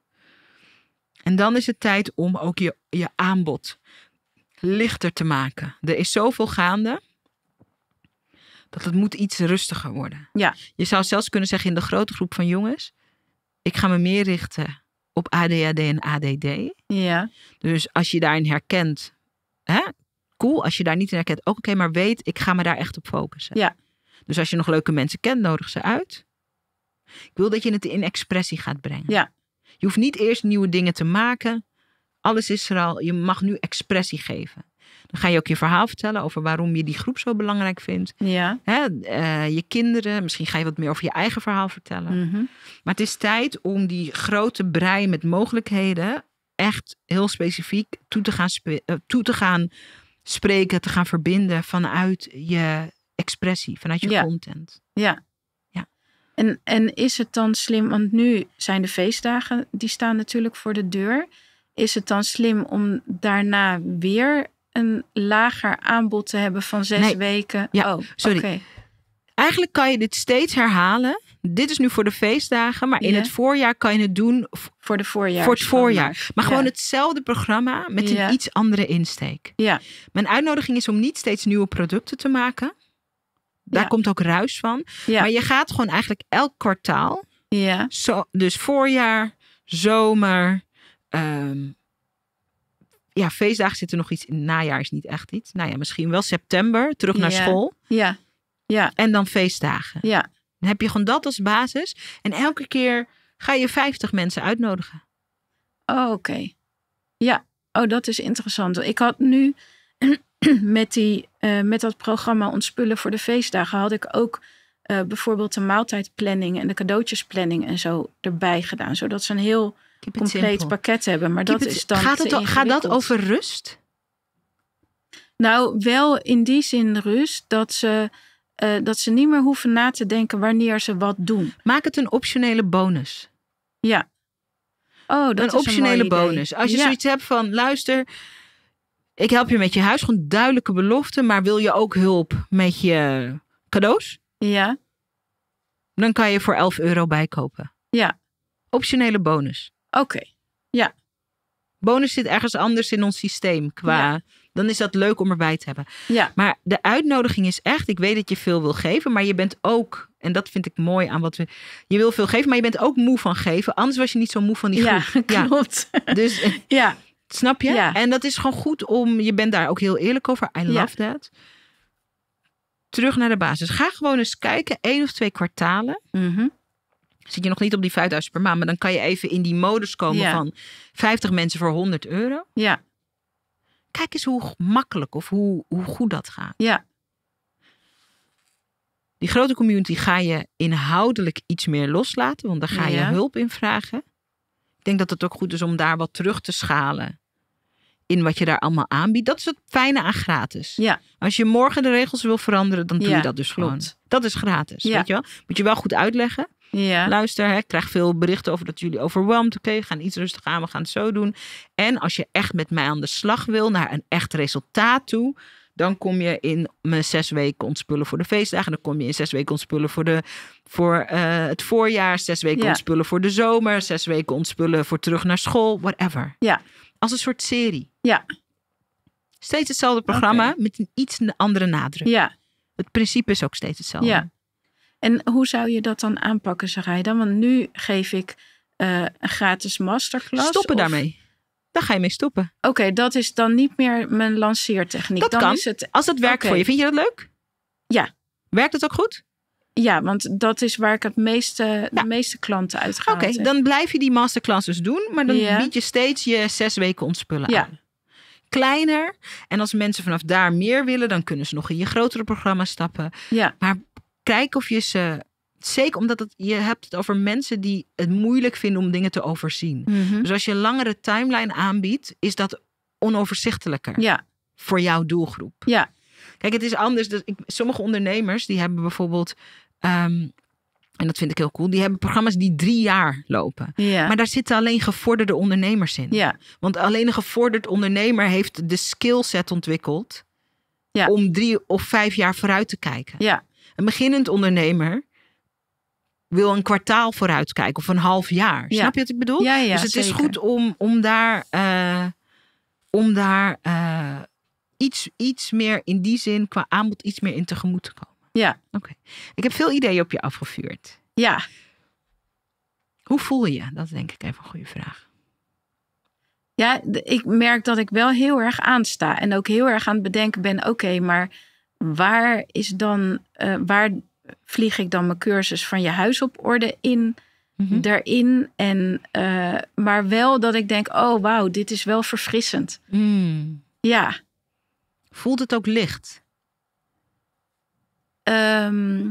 En dan is het tijd om ook je, je aanbod lichter te maken. Er is zoveel gaande dat het moet iets rustiger worden.
Ja.
Je zou zelfs kunnen zeggen in de grote groep van jongens, ik ga me meer richten op ADHD en ADD.
Ja.
Dus als je daarin herkent, hè, cool. Als je daar niet in herkent, ook oké, maar weet, ik ga me daar echt op focussen.
Ja.
Dus als je nog leuke mensen kent, nodig ze uit. Ik wil dat je het in expressie gaat brengen.
Ja.
Je hoeft niet eerst nieuwe dingen te maken. Alles is er al. Je mag nu expressie geven. Dan ga je ook je verhaal vertellen over waarom je die groep zo belangrijk vindt.
Ja.
Hè, eh, je kinderen, misschien ga je wat meer over je eigen verhaal vertellen.
Mhm.
Maar het is tijd om die grote brei met mogelijkheden echt heel specifiek toe te gaan, eh, toe te gaan spreken, te gaan verbinden vanuit je expressie, vanuit je
Ja.
content.
Ja.
Ja.
En, en is het dan slim, want nu zijn de feestdagen, die staan natuurlijk voor de deur. Is het dan slim om daarna weer een lager aanbod te hebben van zes
Nee.
weken?
Ja,
oh,
sorry.
oké.
Eigenlijk kan je dit steeds herhalen. Dit is nu voor de feestdagen, maar in het voorjaar kan je het doen
Voor de voorjaar.
voor het voorjaar. Maar
Ja.
gewoon hetzelfde programma met
Ja.
een iets andere insteek.
Ja.
Mijn uitnodiging is om niet steeds nieuwe producten te maken. Daar komt ook ruis van.
Ja.
Maar je gaat gewoon eigenlijk elk kwartaal
Ja.
Zo, dus voorjaar, zomer. ehm, ja, feestdagen zitten nog iets in. Najaar is niet echt iets. Nou ja, misschien wel september, terug naar
Ja.
school.
Ja. Ja.
En dan feestdagen.
Ja.
Dan heb je gewoon dat als basis. En elke keer ga je 50 mensen uitnodigen.
Oh, oké. Ja, oh, dat is interessant. Ik had nu met, die, eh, met dat programma Ontspullen voor de feestdagen... had ik ook eh, bijvoorbeeld de maaltijdplanning en de cadeautjesplanning en zo erbij gedaan. Zodat ze een heel compleet
simple.
pakket hebben. Maar
Keep
dat
it-
is dan
gaat, het, al- gaat dat over rust?
Nou, wel in die zin rust dat ze, eh, dat ze niet meer hoeven na te denken wanneer ze wat doen.
Maak het een optionele bonus.
Ja. Oh, dat
een
is
optionele
een mooi idee.
bonus. Als je
Ja.
zoiets hebt van, luister, ik help je met je huis, gewoon duidelijke belofte, maar wil je ook hulp met je cadeaus?
Ja,
Dan kan je voor 11 euro bijkopen.
ja.
Optionele bonus.
Oké.
Bonus zit ergens anders in ons systeem. Qua, Dan is dat leuk om erbij te hebben.
Ja,
Maar de uitnodiging is echt, ik weet dat je veel wil geven, maar je bent ook, en dat vind ik mooi aan wat we, je wil veel geven, maar je bent ook moe van geven. Anders was je niet zo moe van die
ja
groep. Ja,
klopt.
dus eh,
Ja,
snap je?
Ja.
En dat is gewoon goed om, je bent daar ook heel eerlijk over. I
Ja.
love that. Terug naar de basis. Ga gewoon eens kijken, één of twee kwartalen.
Mhm.
Zit je nog niet op die 5000 per maand, maar dan kan je even in die modus komen
Ja.
van 50 mensen voor 100 euro.
ja,
Kijk eens hoe makkelijk of hoe, hoe goed dat gaat.
ja,
Die grote community ga je inhoudelijk iets meer loslaten, want daar ga je
Ja.
hulp in vragen. Ik denk dat het ook goed is om daar wat terug te schalen in wat je daar allemaal aanbiedt. Dat is het fijne aan gratis.
ja,
Als je morgen de regels wil veranderen, dan doe
Ja,
je dat dus gewoon.
klopt.
Dat is gratis,
Ja.
weet je wel? Moet je wel goed uitleggen.
Ja,
Luister, hè, ik krijg veel berichten over dat jullie overweldigd. Oké, we gaan iets rustig aan, we gaan het zo doen. En als je echt met mij aan de slag wil, naar een echt resultaat toe... dan kom je in mijn zes weken ontspullen voor de feestdagen. Dan kom je in zes weken ontspullen voor, de, voor eh, het voorjaar. Zes weken
Ja.
ontspullen voor de zomer. Zes weken ontspullen voor terug naar school. Whatever.
Ja.
Als een soort serie.
Ja.
Steeds hetzelfde programma met een iets andere nadruk.
ja,
Het principe is ook steeds hetzelfde.
ja. En hoe zou je dat dan aanpakken, Sarayda? Want nu geef ik eh, een gratis masterclass.
Stoppen
of-
daarmee. Daar ga je mee stoppen.
Oké, dat is dan niet meer mijn lanceertechniek.
Dat
dan
kan.
Is het,
Als het werkt voor je, vind je dat leuk?
Ja.
Werkt het ook goed?
ja, want dat is waar ik het meeste,
Ja.
de meeste klanten uit ga.
Oké, dan blijf je die masterclasses doen, maar dan
Ja.
bied je steeds je zes weken ontspullen
Ja.
aan. Kleiner. En als mensen vanaf daar meer willen, dan kunnen ze nog in je grotere programma stappen.
Ja,
Kijk of je ze. Zeker omdat het, je hebt het over mensen die het moeilijk vinden om dingen te overzien.
mhm.
Dus als je een langere timeline aanbiedt, is dat onoverzichtelijker
ja,
voor jouw doelgroep.
ja,
Kijk, het is anders. Ik, sommige ondernemers die hebben bijvoorbeeld, ehm, en dat vind ik heel cool, die hebben programma's die drie jaar lopen.
ja.
Maar daar zitten alleen gevorderde ondernemers in.
ja,
Want alleen een gevorderd ondernemer heeft de skillset ontwikkeld
Ja.
om drie of vijf jaar vooruit te kijken.
ja,
Een beginnend ondernemer wil een kwartaal vooruit kijken of een half jaar.
Ja.
Snap je wat ik bedoel?
ja, ja,
dus het is goed om, om daar, eh, om daar eh, iets, iets meer in die zin qua aanbod iets meer in tegemoet te komen.
Ja,
Ik heb veel ideeën op je afgevuurd.
ja.
Hoe voel je? Dat is denk ik even een goede vraag.
Ja, ik merk dat ik wel heel erg aansta. En ook heel erg aan het bedenken ben: oké, maar waar is dan, eh, waar vlieg ik dan mijn cursus van je huis op orde in?
Mhm.
Daarin. En, eh, maar wel dat ik denk: oh wauw, dit is wel verfrissend.
Mm.
Ja,
Voelt het ook licht?
ehm,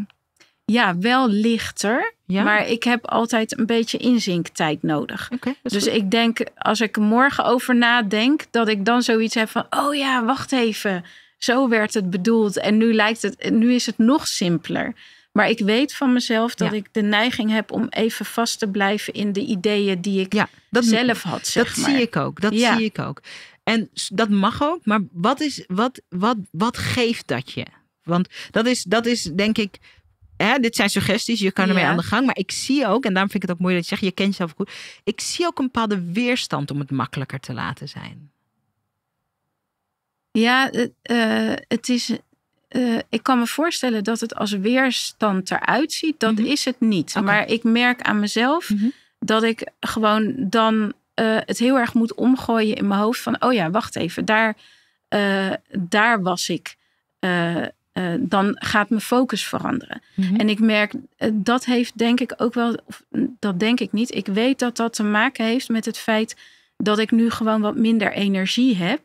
ja wel lichter.
Ja?
Maar ik heb altijd een beetje inzinktijd nodig. Dus
goed.
ik denk, als ik er morgen over nadenk, dat ik dan zoiets heb van: oh ja, wacht even. Zo werd het bedoeld. En nu lijkt het, nu is het nog simpeler. Maar ik weet van mezelf dat
Ja.
ik de neiging heb om even vast te blijven in de ideeën die ik
ja, dat,
zelf had. Zeg
dat
maar.
zie ik ook. Dat
Ja.
zie ik ook. En dat mag ook, maar wat, is, wat, wat, wat geeft dat je? Want dat is, dat is denk ik. Hè, dit zijn suggesties, je kan ermee aan de gang. Maar ik zie ook, en daarom vind ik het ook mooi dat je zegt, je kent jezelf goed. Ik zie ook een bepaalde weerstand om het makkelijker te laten zijn.
Ja, het, eh, het is. eh, ik kan me voorstellen dat het als weerstand eruit ziet. Dat
Mhm.
is het niet. Maar ik merk aan mezelf
Mhm.
dat ik gewoon dan eh, het heel erg moet omgooien in mijn hoofd. Van, oh ja, wacht even, daar, daar was ik. Dan gaat mijn focus veranderen.
Mhm.
En ik merk, dat heeft denk ik ook wel, of, mm, dat denk ik niet. Ik weet dat dat te maken heeft met het feit dat ik nu gewoon wat minder energie heb.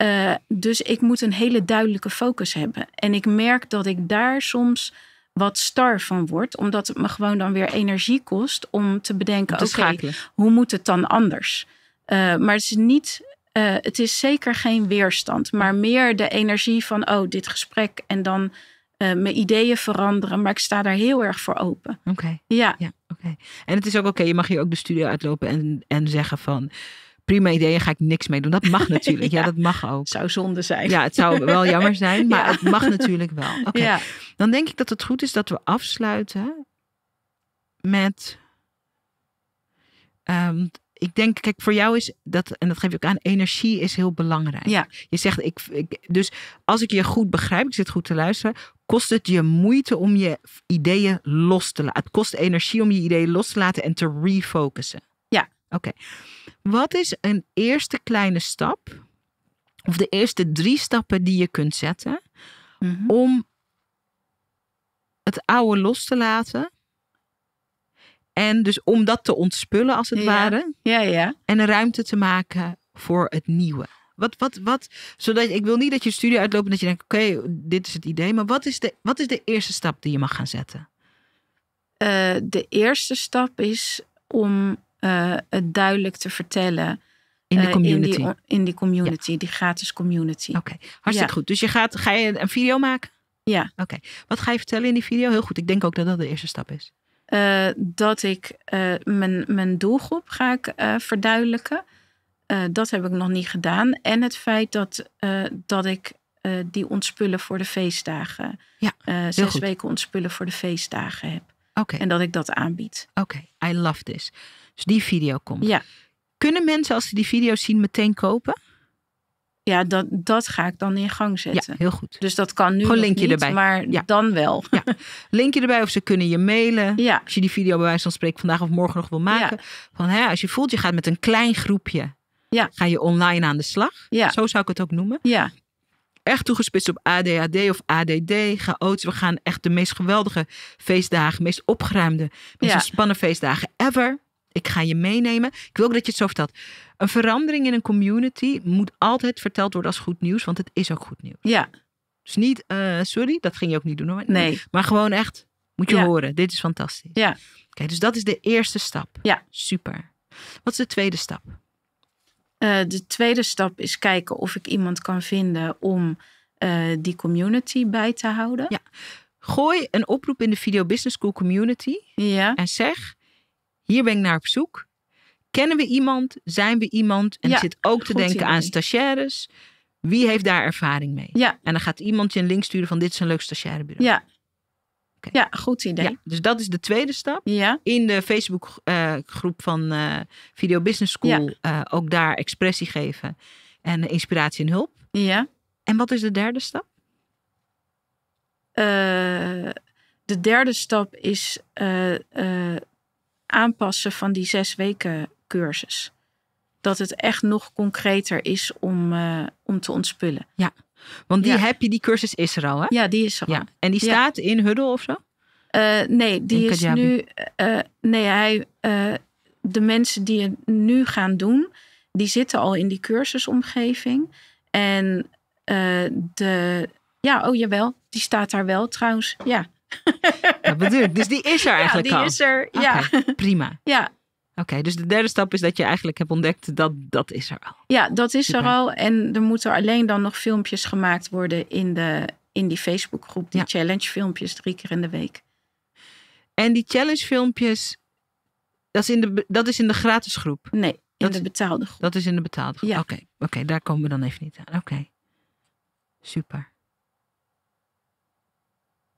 Eh, dus ik moet een hele duidelijke focus hebben. En ik merk dat ik daar soms wat star van word, omdat het me gewoon dan weer energie kost om te bedenken: oké, hoe moet het dan anders? Eh, maar het is niet eh, het is zeker geen weerstand, maar meer de energie van, oh, dit gesprek en dan mijn ideeën veranderen. Maar ik sta daar heel erg voor open.
Oké.
Ja,
Ja, oké. En het is ook oké, je mag hier ook de studio uitlopen en, en zeggen van prima ideeën, ga ik niks mee doen. Dat mag natuurlijk. ja.
Ja.
dat mag ook.
zou zonde zijn.
Ja, het zou wel jammer zijn, maar
Ja.
het mag natuurlijk wel. Oké.
ja.
Dan denk ik dat het goed is dat we afsluiten met. ehm, ik denk, kijk, voor jou is dat, en dat geef je ook aan, energie is heel belangrijk.
Ja.
Je zegt, ik, ik, dus als ik je goed begrijp, ik zit goed te luisteren, kost het je moeite om je ideeën los te laten. Het kost energie om je ideeën los te laten en te refocussen. Oké. Wat is een eerste kleine stap, of de eerste drie stappen die je kunt zetten
Mhm.
om het oude los te laten? En dus om dat te ontspullen als het
Ja.
ware
ja, ja.
en een ruimte te maken voor het nieuwe. Wat, wat, wat, zodat ik wil niet dat je de studio uitloopt en dat je denkt: oké, dit is het idee. Maar wat is, de, wat is de eerste stap die je mag gaan zetten?
Eh, de eerste stap is om eh, het duidelijk te vertellen.
In de
eh,
community.
In die, in die community, die gratis community.
Oké, hartstikke
Ja.
goed. Dus je gaat, ga je een video maken?
Ja.
Oké. Wat ga je vertellen in die video? Heel goed. Ik denk ook dat dat de eerste stap is.
Eh, dat ik eh, mijn, mijn doelgroep ga ik eh, verduidelijken. Eh, dat heb ik nog niet gedaan. En het feit dat, eh, dat ik eh, die ontspullen voor de feestdagen.
Ja,
eh, zes
goed.
weken ontspullen voor de feestdagen heb.
Oké,
En dat ik dat aanbied.
oké. I love this. Dus die video komt.
Ja,
Kunnen mensen als ze die video zien meteen kopen?
ja dat, dat ga ik dan in gang zetten.
Ja, heel goed.
Dus dat kan nu
Gewoon linkje
niet,
erbij.
maar
Ja.
dan wel.
Linkje erbij of ze kunnen je mailen.
Ja,
Als je die video bij wijze van spreken vandaag of morgen nog wil maken. Van, hè, als je voelt, je gaat met een klein groepje.
Ja.
Ga je online aan de slag.
Ja.
Zo zou ik het ook noemen.
ja,
Echt toegespitst op ADHD of ADD. Chaotisch. We gaan echt de meest geweldige feestdagen. Meest opgeruimde. Meest
Ja.
ontspannen feestdagen ever. Ik ga je meenemen. Ik wil ook dat je het zo vertelt. Een verandering in een community moet altijd verteld worden als goed nieuws. Want het is ook goed nieuws.
ja.
Dus niet, eh, sorry, dat ging je ook niet doen hoor.
Nee.
Maar gewoon echt, moet je
Ja.
horen. Dit is fantastisch.
Ja.
Oké, dus dat is de eerste stap.
Ja.
Super. Wat is de tweede stap?
Eh, de tweede stap is kijken of ik iemand kan vinden om eh, die community bij te houden.
Ja. Gooi een oproep in de Video Business School community
Ja,
en zeg: Hier ben ik naar op zoek. Kennen we iemand? Zijn we iemand? En
Ja,
zit ook te denken aan stagiaires. Wie heeft daar ervaring mee?
ja,
En dan gaat iemand je een link sturen van dit is een leuk stagiairebureau.
ja. Ja, goed idee.
Ja, dus dat is de tweede stap.
Ja,
In de Facebook eh, groep van eh, Video Business School eh, ook daar expressie geven. En inspiratie en hulp.
ja.
En wat is de derde stap?
De derde stap is aanpassen van die zes weken cursus. Dat het echt nog concreter is om, eh, om te ontspullen.
Want die
Ja.
heb je, die cursus is er al, hè?
Ja, die is er al.
Ja. En die
Ja.
staat in Huddle of zo?
Eh, nee, die
In
is
Kajabi.
nu. eh, nee, hij, de mensen die het nu gaan doen, die zitten al in die cursusomgeving. En de. Ja, oh jawel, die staat daar wel trouwens. Ja,
Dat bedoel ik. Dus die is er
ja
eigenlijk
die
al.
is er. Ja,
prima.
ja,
Oké, dus de derde stap is dat je eigenlijk hebt ontdekt dat dat is er al.
ja, dat is
Super.
er al. En er moeten alleen dan nog filmpjes gemaakt worden in, de, in die Facebookgroep. Die
Ja.
challenge filmpjes drie keer in de week.
En die challenge filmpjes, dat is in de, dat is in de gratis groep.
Nee, in
Dat-
de betaalde groep.
Dat is in de betaalde groep.
Ja.
Oké, oké, daar komen we dan even niet aan. Oké, super.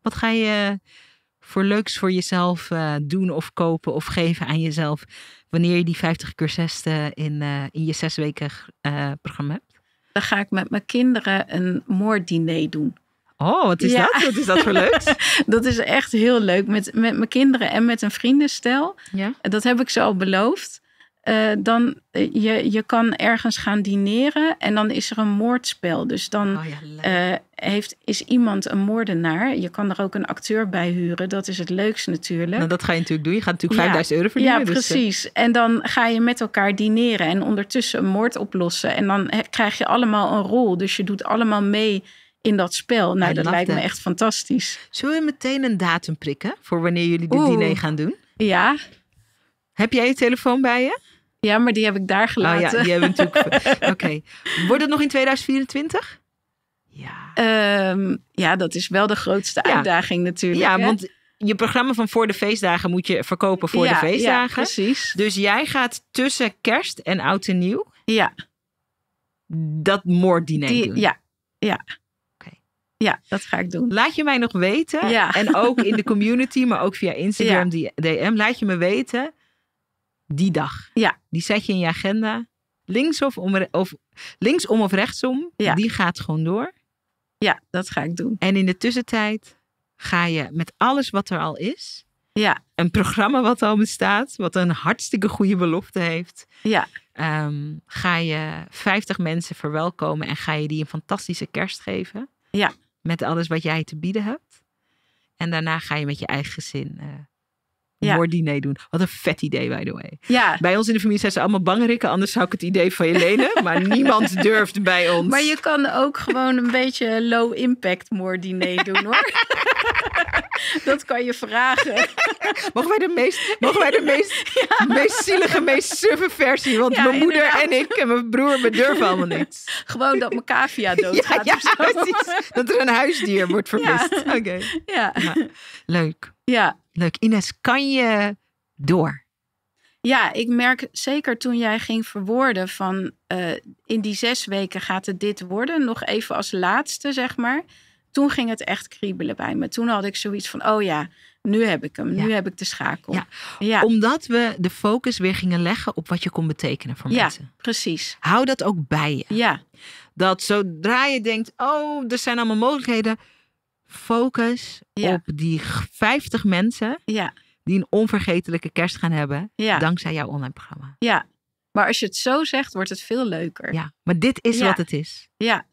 Wat ga je voor leuks voor jezelf eh, doen of kopen of geven aan jezelf wanneer je die 50 cursussen in, eh, in je zes weken eh, programma hebt?
Dan ga ik met mijn kinderen een moorddiner doen.
Oh, wat is
Ja.
dat? Wat is dat voor leuks?
Dat is echt heel leuk. Met, met mijn kinderen en met een vriendenstel.
Ja.
Dat heb ik ze al beloofd. Eh, dan, eh, je, je kan ergens gaan dineren en dan is er een moordspel. Dus dan
Oh ja,
eh, heeft, is iemand een moordenaar. Je kan er ook een acteur bij huren. Dat is het leukste natuurlijk.
nou, dat ga je natuurlijk doen. Je gaat natuurlijk
Ja.
5000 euro verdienen.
Ja,
dus,
precies. En dan ga je met elkaar dineren en ondertussen een moord oplossen. En dan he- krijg je allemaal een rol. Dus je doet allemaal mee in dat spel. Nou,
I
dat lijkt me echt fantastisch.
Zullen we meteen een datum prikken voor wanneer jullie dit
Oeh.
diner gaan doen?
Ja,
Heb jij je telefoon bij je?
Ja, maar die heb ik daar
Oh
gelaten.
ja, die hebben we natuurlijk. Oké. Wordt het nog in 2024? Ja.
Ehm, ja, dat is wel de grootste
Ja.
uitdaging natuurlijk.
Ja,
hè?
want je programma van voor de feestdagen moet je verkopen voor
Ja,
de
Ja,
feestdagen.
precies.
dus jij gaat tussen kerst en oud en nieuw
Ja,
dat moorddiner
die,
doen.
ja, ja.
Oké.
Ja, dat ga ik doen.
Laat je mij nog weten.
Ja.
En ook in de community, maar ook via Instagram, die DM. Laat je me weten die dag.
Ja.
Die zet je in je agenda. Linksom of, of, linksom of rechtsom.
Ja.
Die gaat gewoon door.
Ja, dat ga ik doen.
En in de tussentijd ga je met alles wat er al is.
Ja,
Een programma wat al bestaat. Wat een hartstikke goede belofte heeft.
ja,
ehm, ga je 50 mensen verwelkomen. En ga je die een fantastische kerst geven.
Ja.
Met alles wat jij te bieden hebt. En daarna ga je met je eigen gezin eh
Ja.
moorddiner doen. Wat een vet idee, by the way.
ja.
Bij ons in de familie zijn ze allemaal bangerikken. Anders zou ik het idee van je lenen. maar niemand durft bij ons.
Maar je kan ook gewoon een beetje low impact moordiner doen hoor. dat kan je vragen.
Mogen wij de meest, mogen wij de meest, meest zielige, meest suffe versie? Want
Ja,
mijn moeder
inderdaad.
en ik en mijn broer, we durven allemaal niet.
Gewoon dat mijn cavia doodgaat
ja, precies. Dat er een huisdier wordt vermist. Oké.
Ja.
Leuk.
Ja.
Leuk. Ines, kan je door?
ja, ik merk zeker toen jij ging verwoorden van eh, in die zes weken gaat het dit worden. Nog even als laatste zeg maar. Toen ging het echt kriebelen bij me. Toen had ik zoiets van, oh ja, nu heb ik hem. Nu heb ik de schakel.
Ja.
ja,
Omdat we de focus weer gingen leggen op wat je kon betekenen voor
Ja.
mensen.
precies.
Hou dat ook bij je.
Ja,
Dat zodra je denkt, oh, er zijn allemaal mogelijkheden. Focus
Ja.
op die 50 mensen
ja,
die een onvergetelijke kerst gaan hebben.
ja,
Dankzij jouw online programma.
ja. Maar als je het zo zegt, wordt het veel leuker.
Ja, maar dit is wat het is.
ja.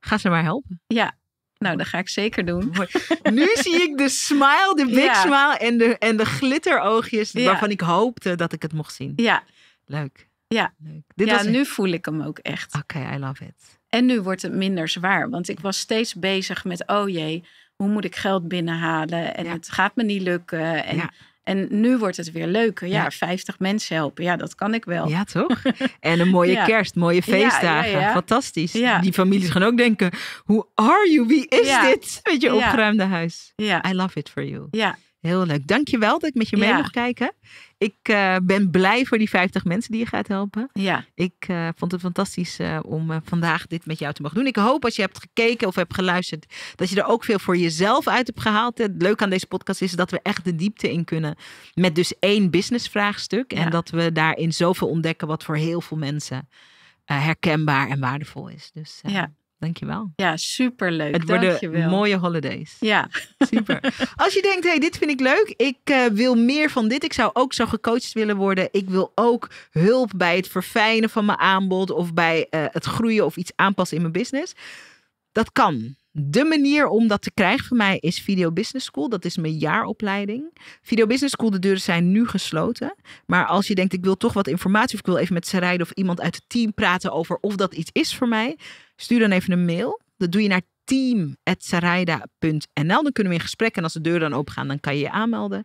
Ga ze maar helpen.
ja. Nou, dat ga ik zeker doen.
Nu zie ik de smile, de big smile en de, en de glitteroogjes waarvan ik hoopte dat ik het mocht zien.
Ja,
Leuk.
Ja.
Leuk. Dit
ja
was
nu voel ik hem ook echt.
Oké, I love it.
En nu wordt het minder zwaar. Want ik was steeds bezig met, oh jee, hoe moet ik geld binnenhalen? En
Ja.
het gaat me niet lukken. En,
Ja.
en nu wordt het weer leuker. Ja,
Ja.
50 mensen helpen. Ja, dat kan ik wel.
Ja, toch? En een mooie kerst, mooie feestdagen. Fantastisch. Die families gaan ook denken, hoe are you? Wie is dit? Met je opgeruimde huis. I love it for you.
ja,
Heel leuk. Dankjewel dat ik met je mee
Ja.
mocht kijken. Ik eh, ben blij voor die 50 mensen die je gaat helpen.
ja.
Ik eh, vond het fantastisch eh, om vandaag dit met jou te mogen doen. Ik hoop als je hebt gekeken of hebt geluisterd, dat je er ook veel voor jezelf uit hebt gehaald. Het leuke aan deze podcast is dat we echt de diepte in kunnen met dus één businessvraagstuk. En
Ja.
dat we daarin zoveel ontdekken wat voor heel veel mensen herkenbaar en waardevol is. Dus
Ja.
Dankjewel.
ja superleuk.
Het worden
Dankjewel.
mooie holidays.
Ja,
Super. Als je denkt, hey, dit vind ik leuk. Ik eh, wil meer van dit. Ik zou ook zo gecoacht willen worden. Ik wil ook hulp bij het verfijnen van mijn aanbod. Of bij eh, het groeien of iets aanpassen in mijn business. Dat kan. De manier om dat te krijgen voor mij is Video Business School. Dat is mijn jaaropleiding. Video Business School, de deuren zijn nu gesloten. Maar als je denkt, ik wil toch wat informatie. Of ik wil even met Sarayde of iemand uit het team praten over of dat iets is voor mij. Stuur dan even een mail. Dat doe je naar team.sarayda.nl. Dan kunnen we in gesprek. En als de deuren dan open gaan, dan kan je je aanmelden.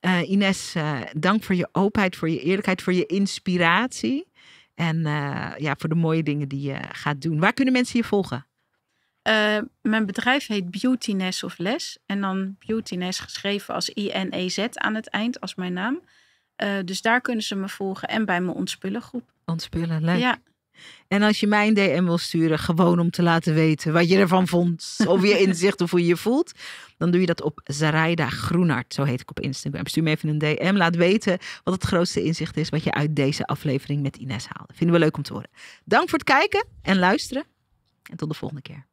Eh, Ines, eh, dank voor je openheid, voor je eerlijkheid, voor je inspiratie. En eh, ja, voor de mooie dingen die je gaat doen. Waar kunnen mensen je volgen?
Mijn bedrijf heet Beautyness of Les. En dan Beautyness geschreven als I-N-E-Z aan het eind, als mijn naam. Dus daar kunnen ze me volgen en bij mijn ontspullengroep.
Ontspullen, leuk.
Ja,
En als je mij een DM wil sturen, gewoon om te laten weten wat je ervan vond. Of je inzicht of hoe je je voelt. Dan doe je dat op Zaraida Groenart. Zo heet ik op Instagram. Stuur me even een DM. Laat weten wat het grootste inzicht is wat je uit deze aflevering met Ines haalde. Vinden we leuk om te horen. Dank voor het kijken en luisteren. En tot de volgende keer.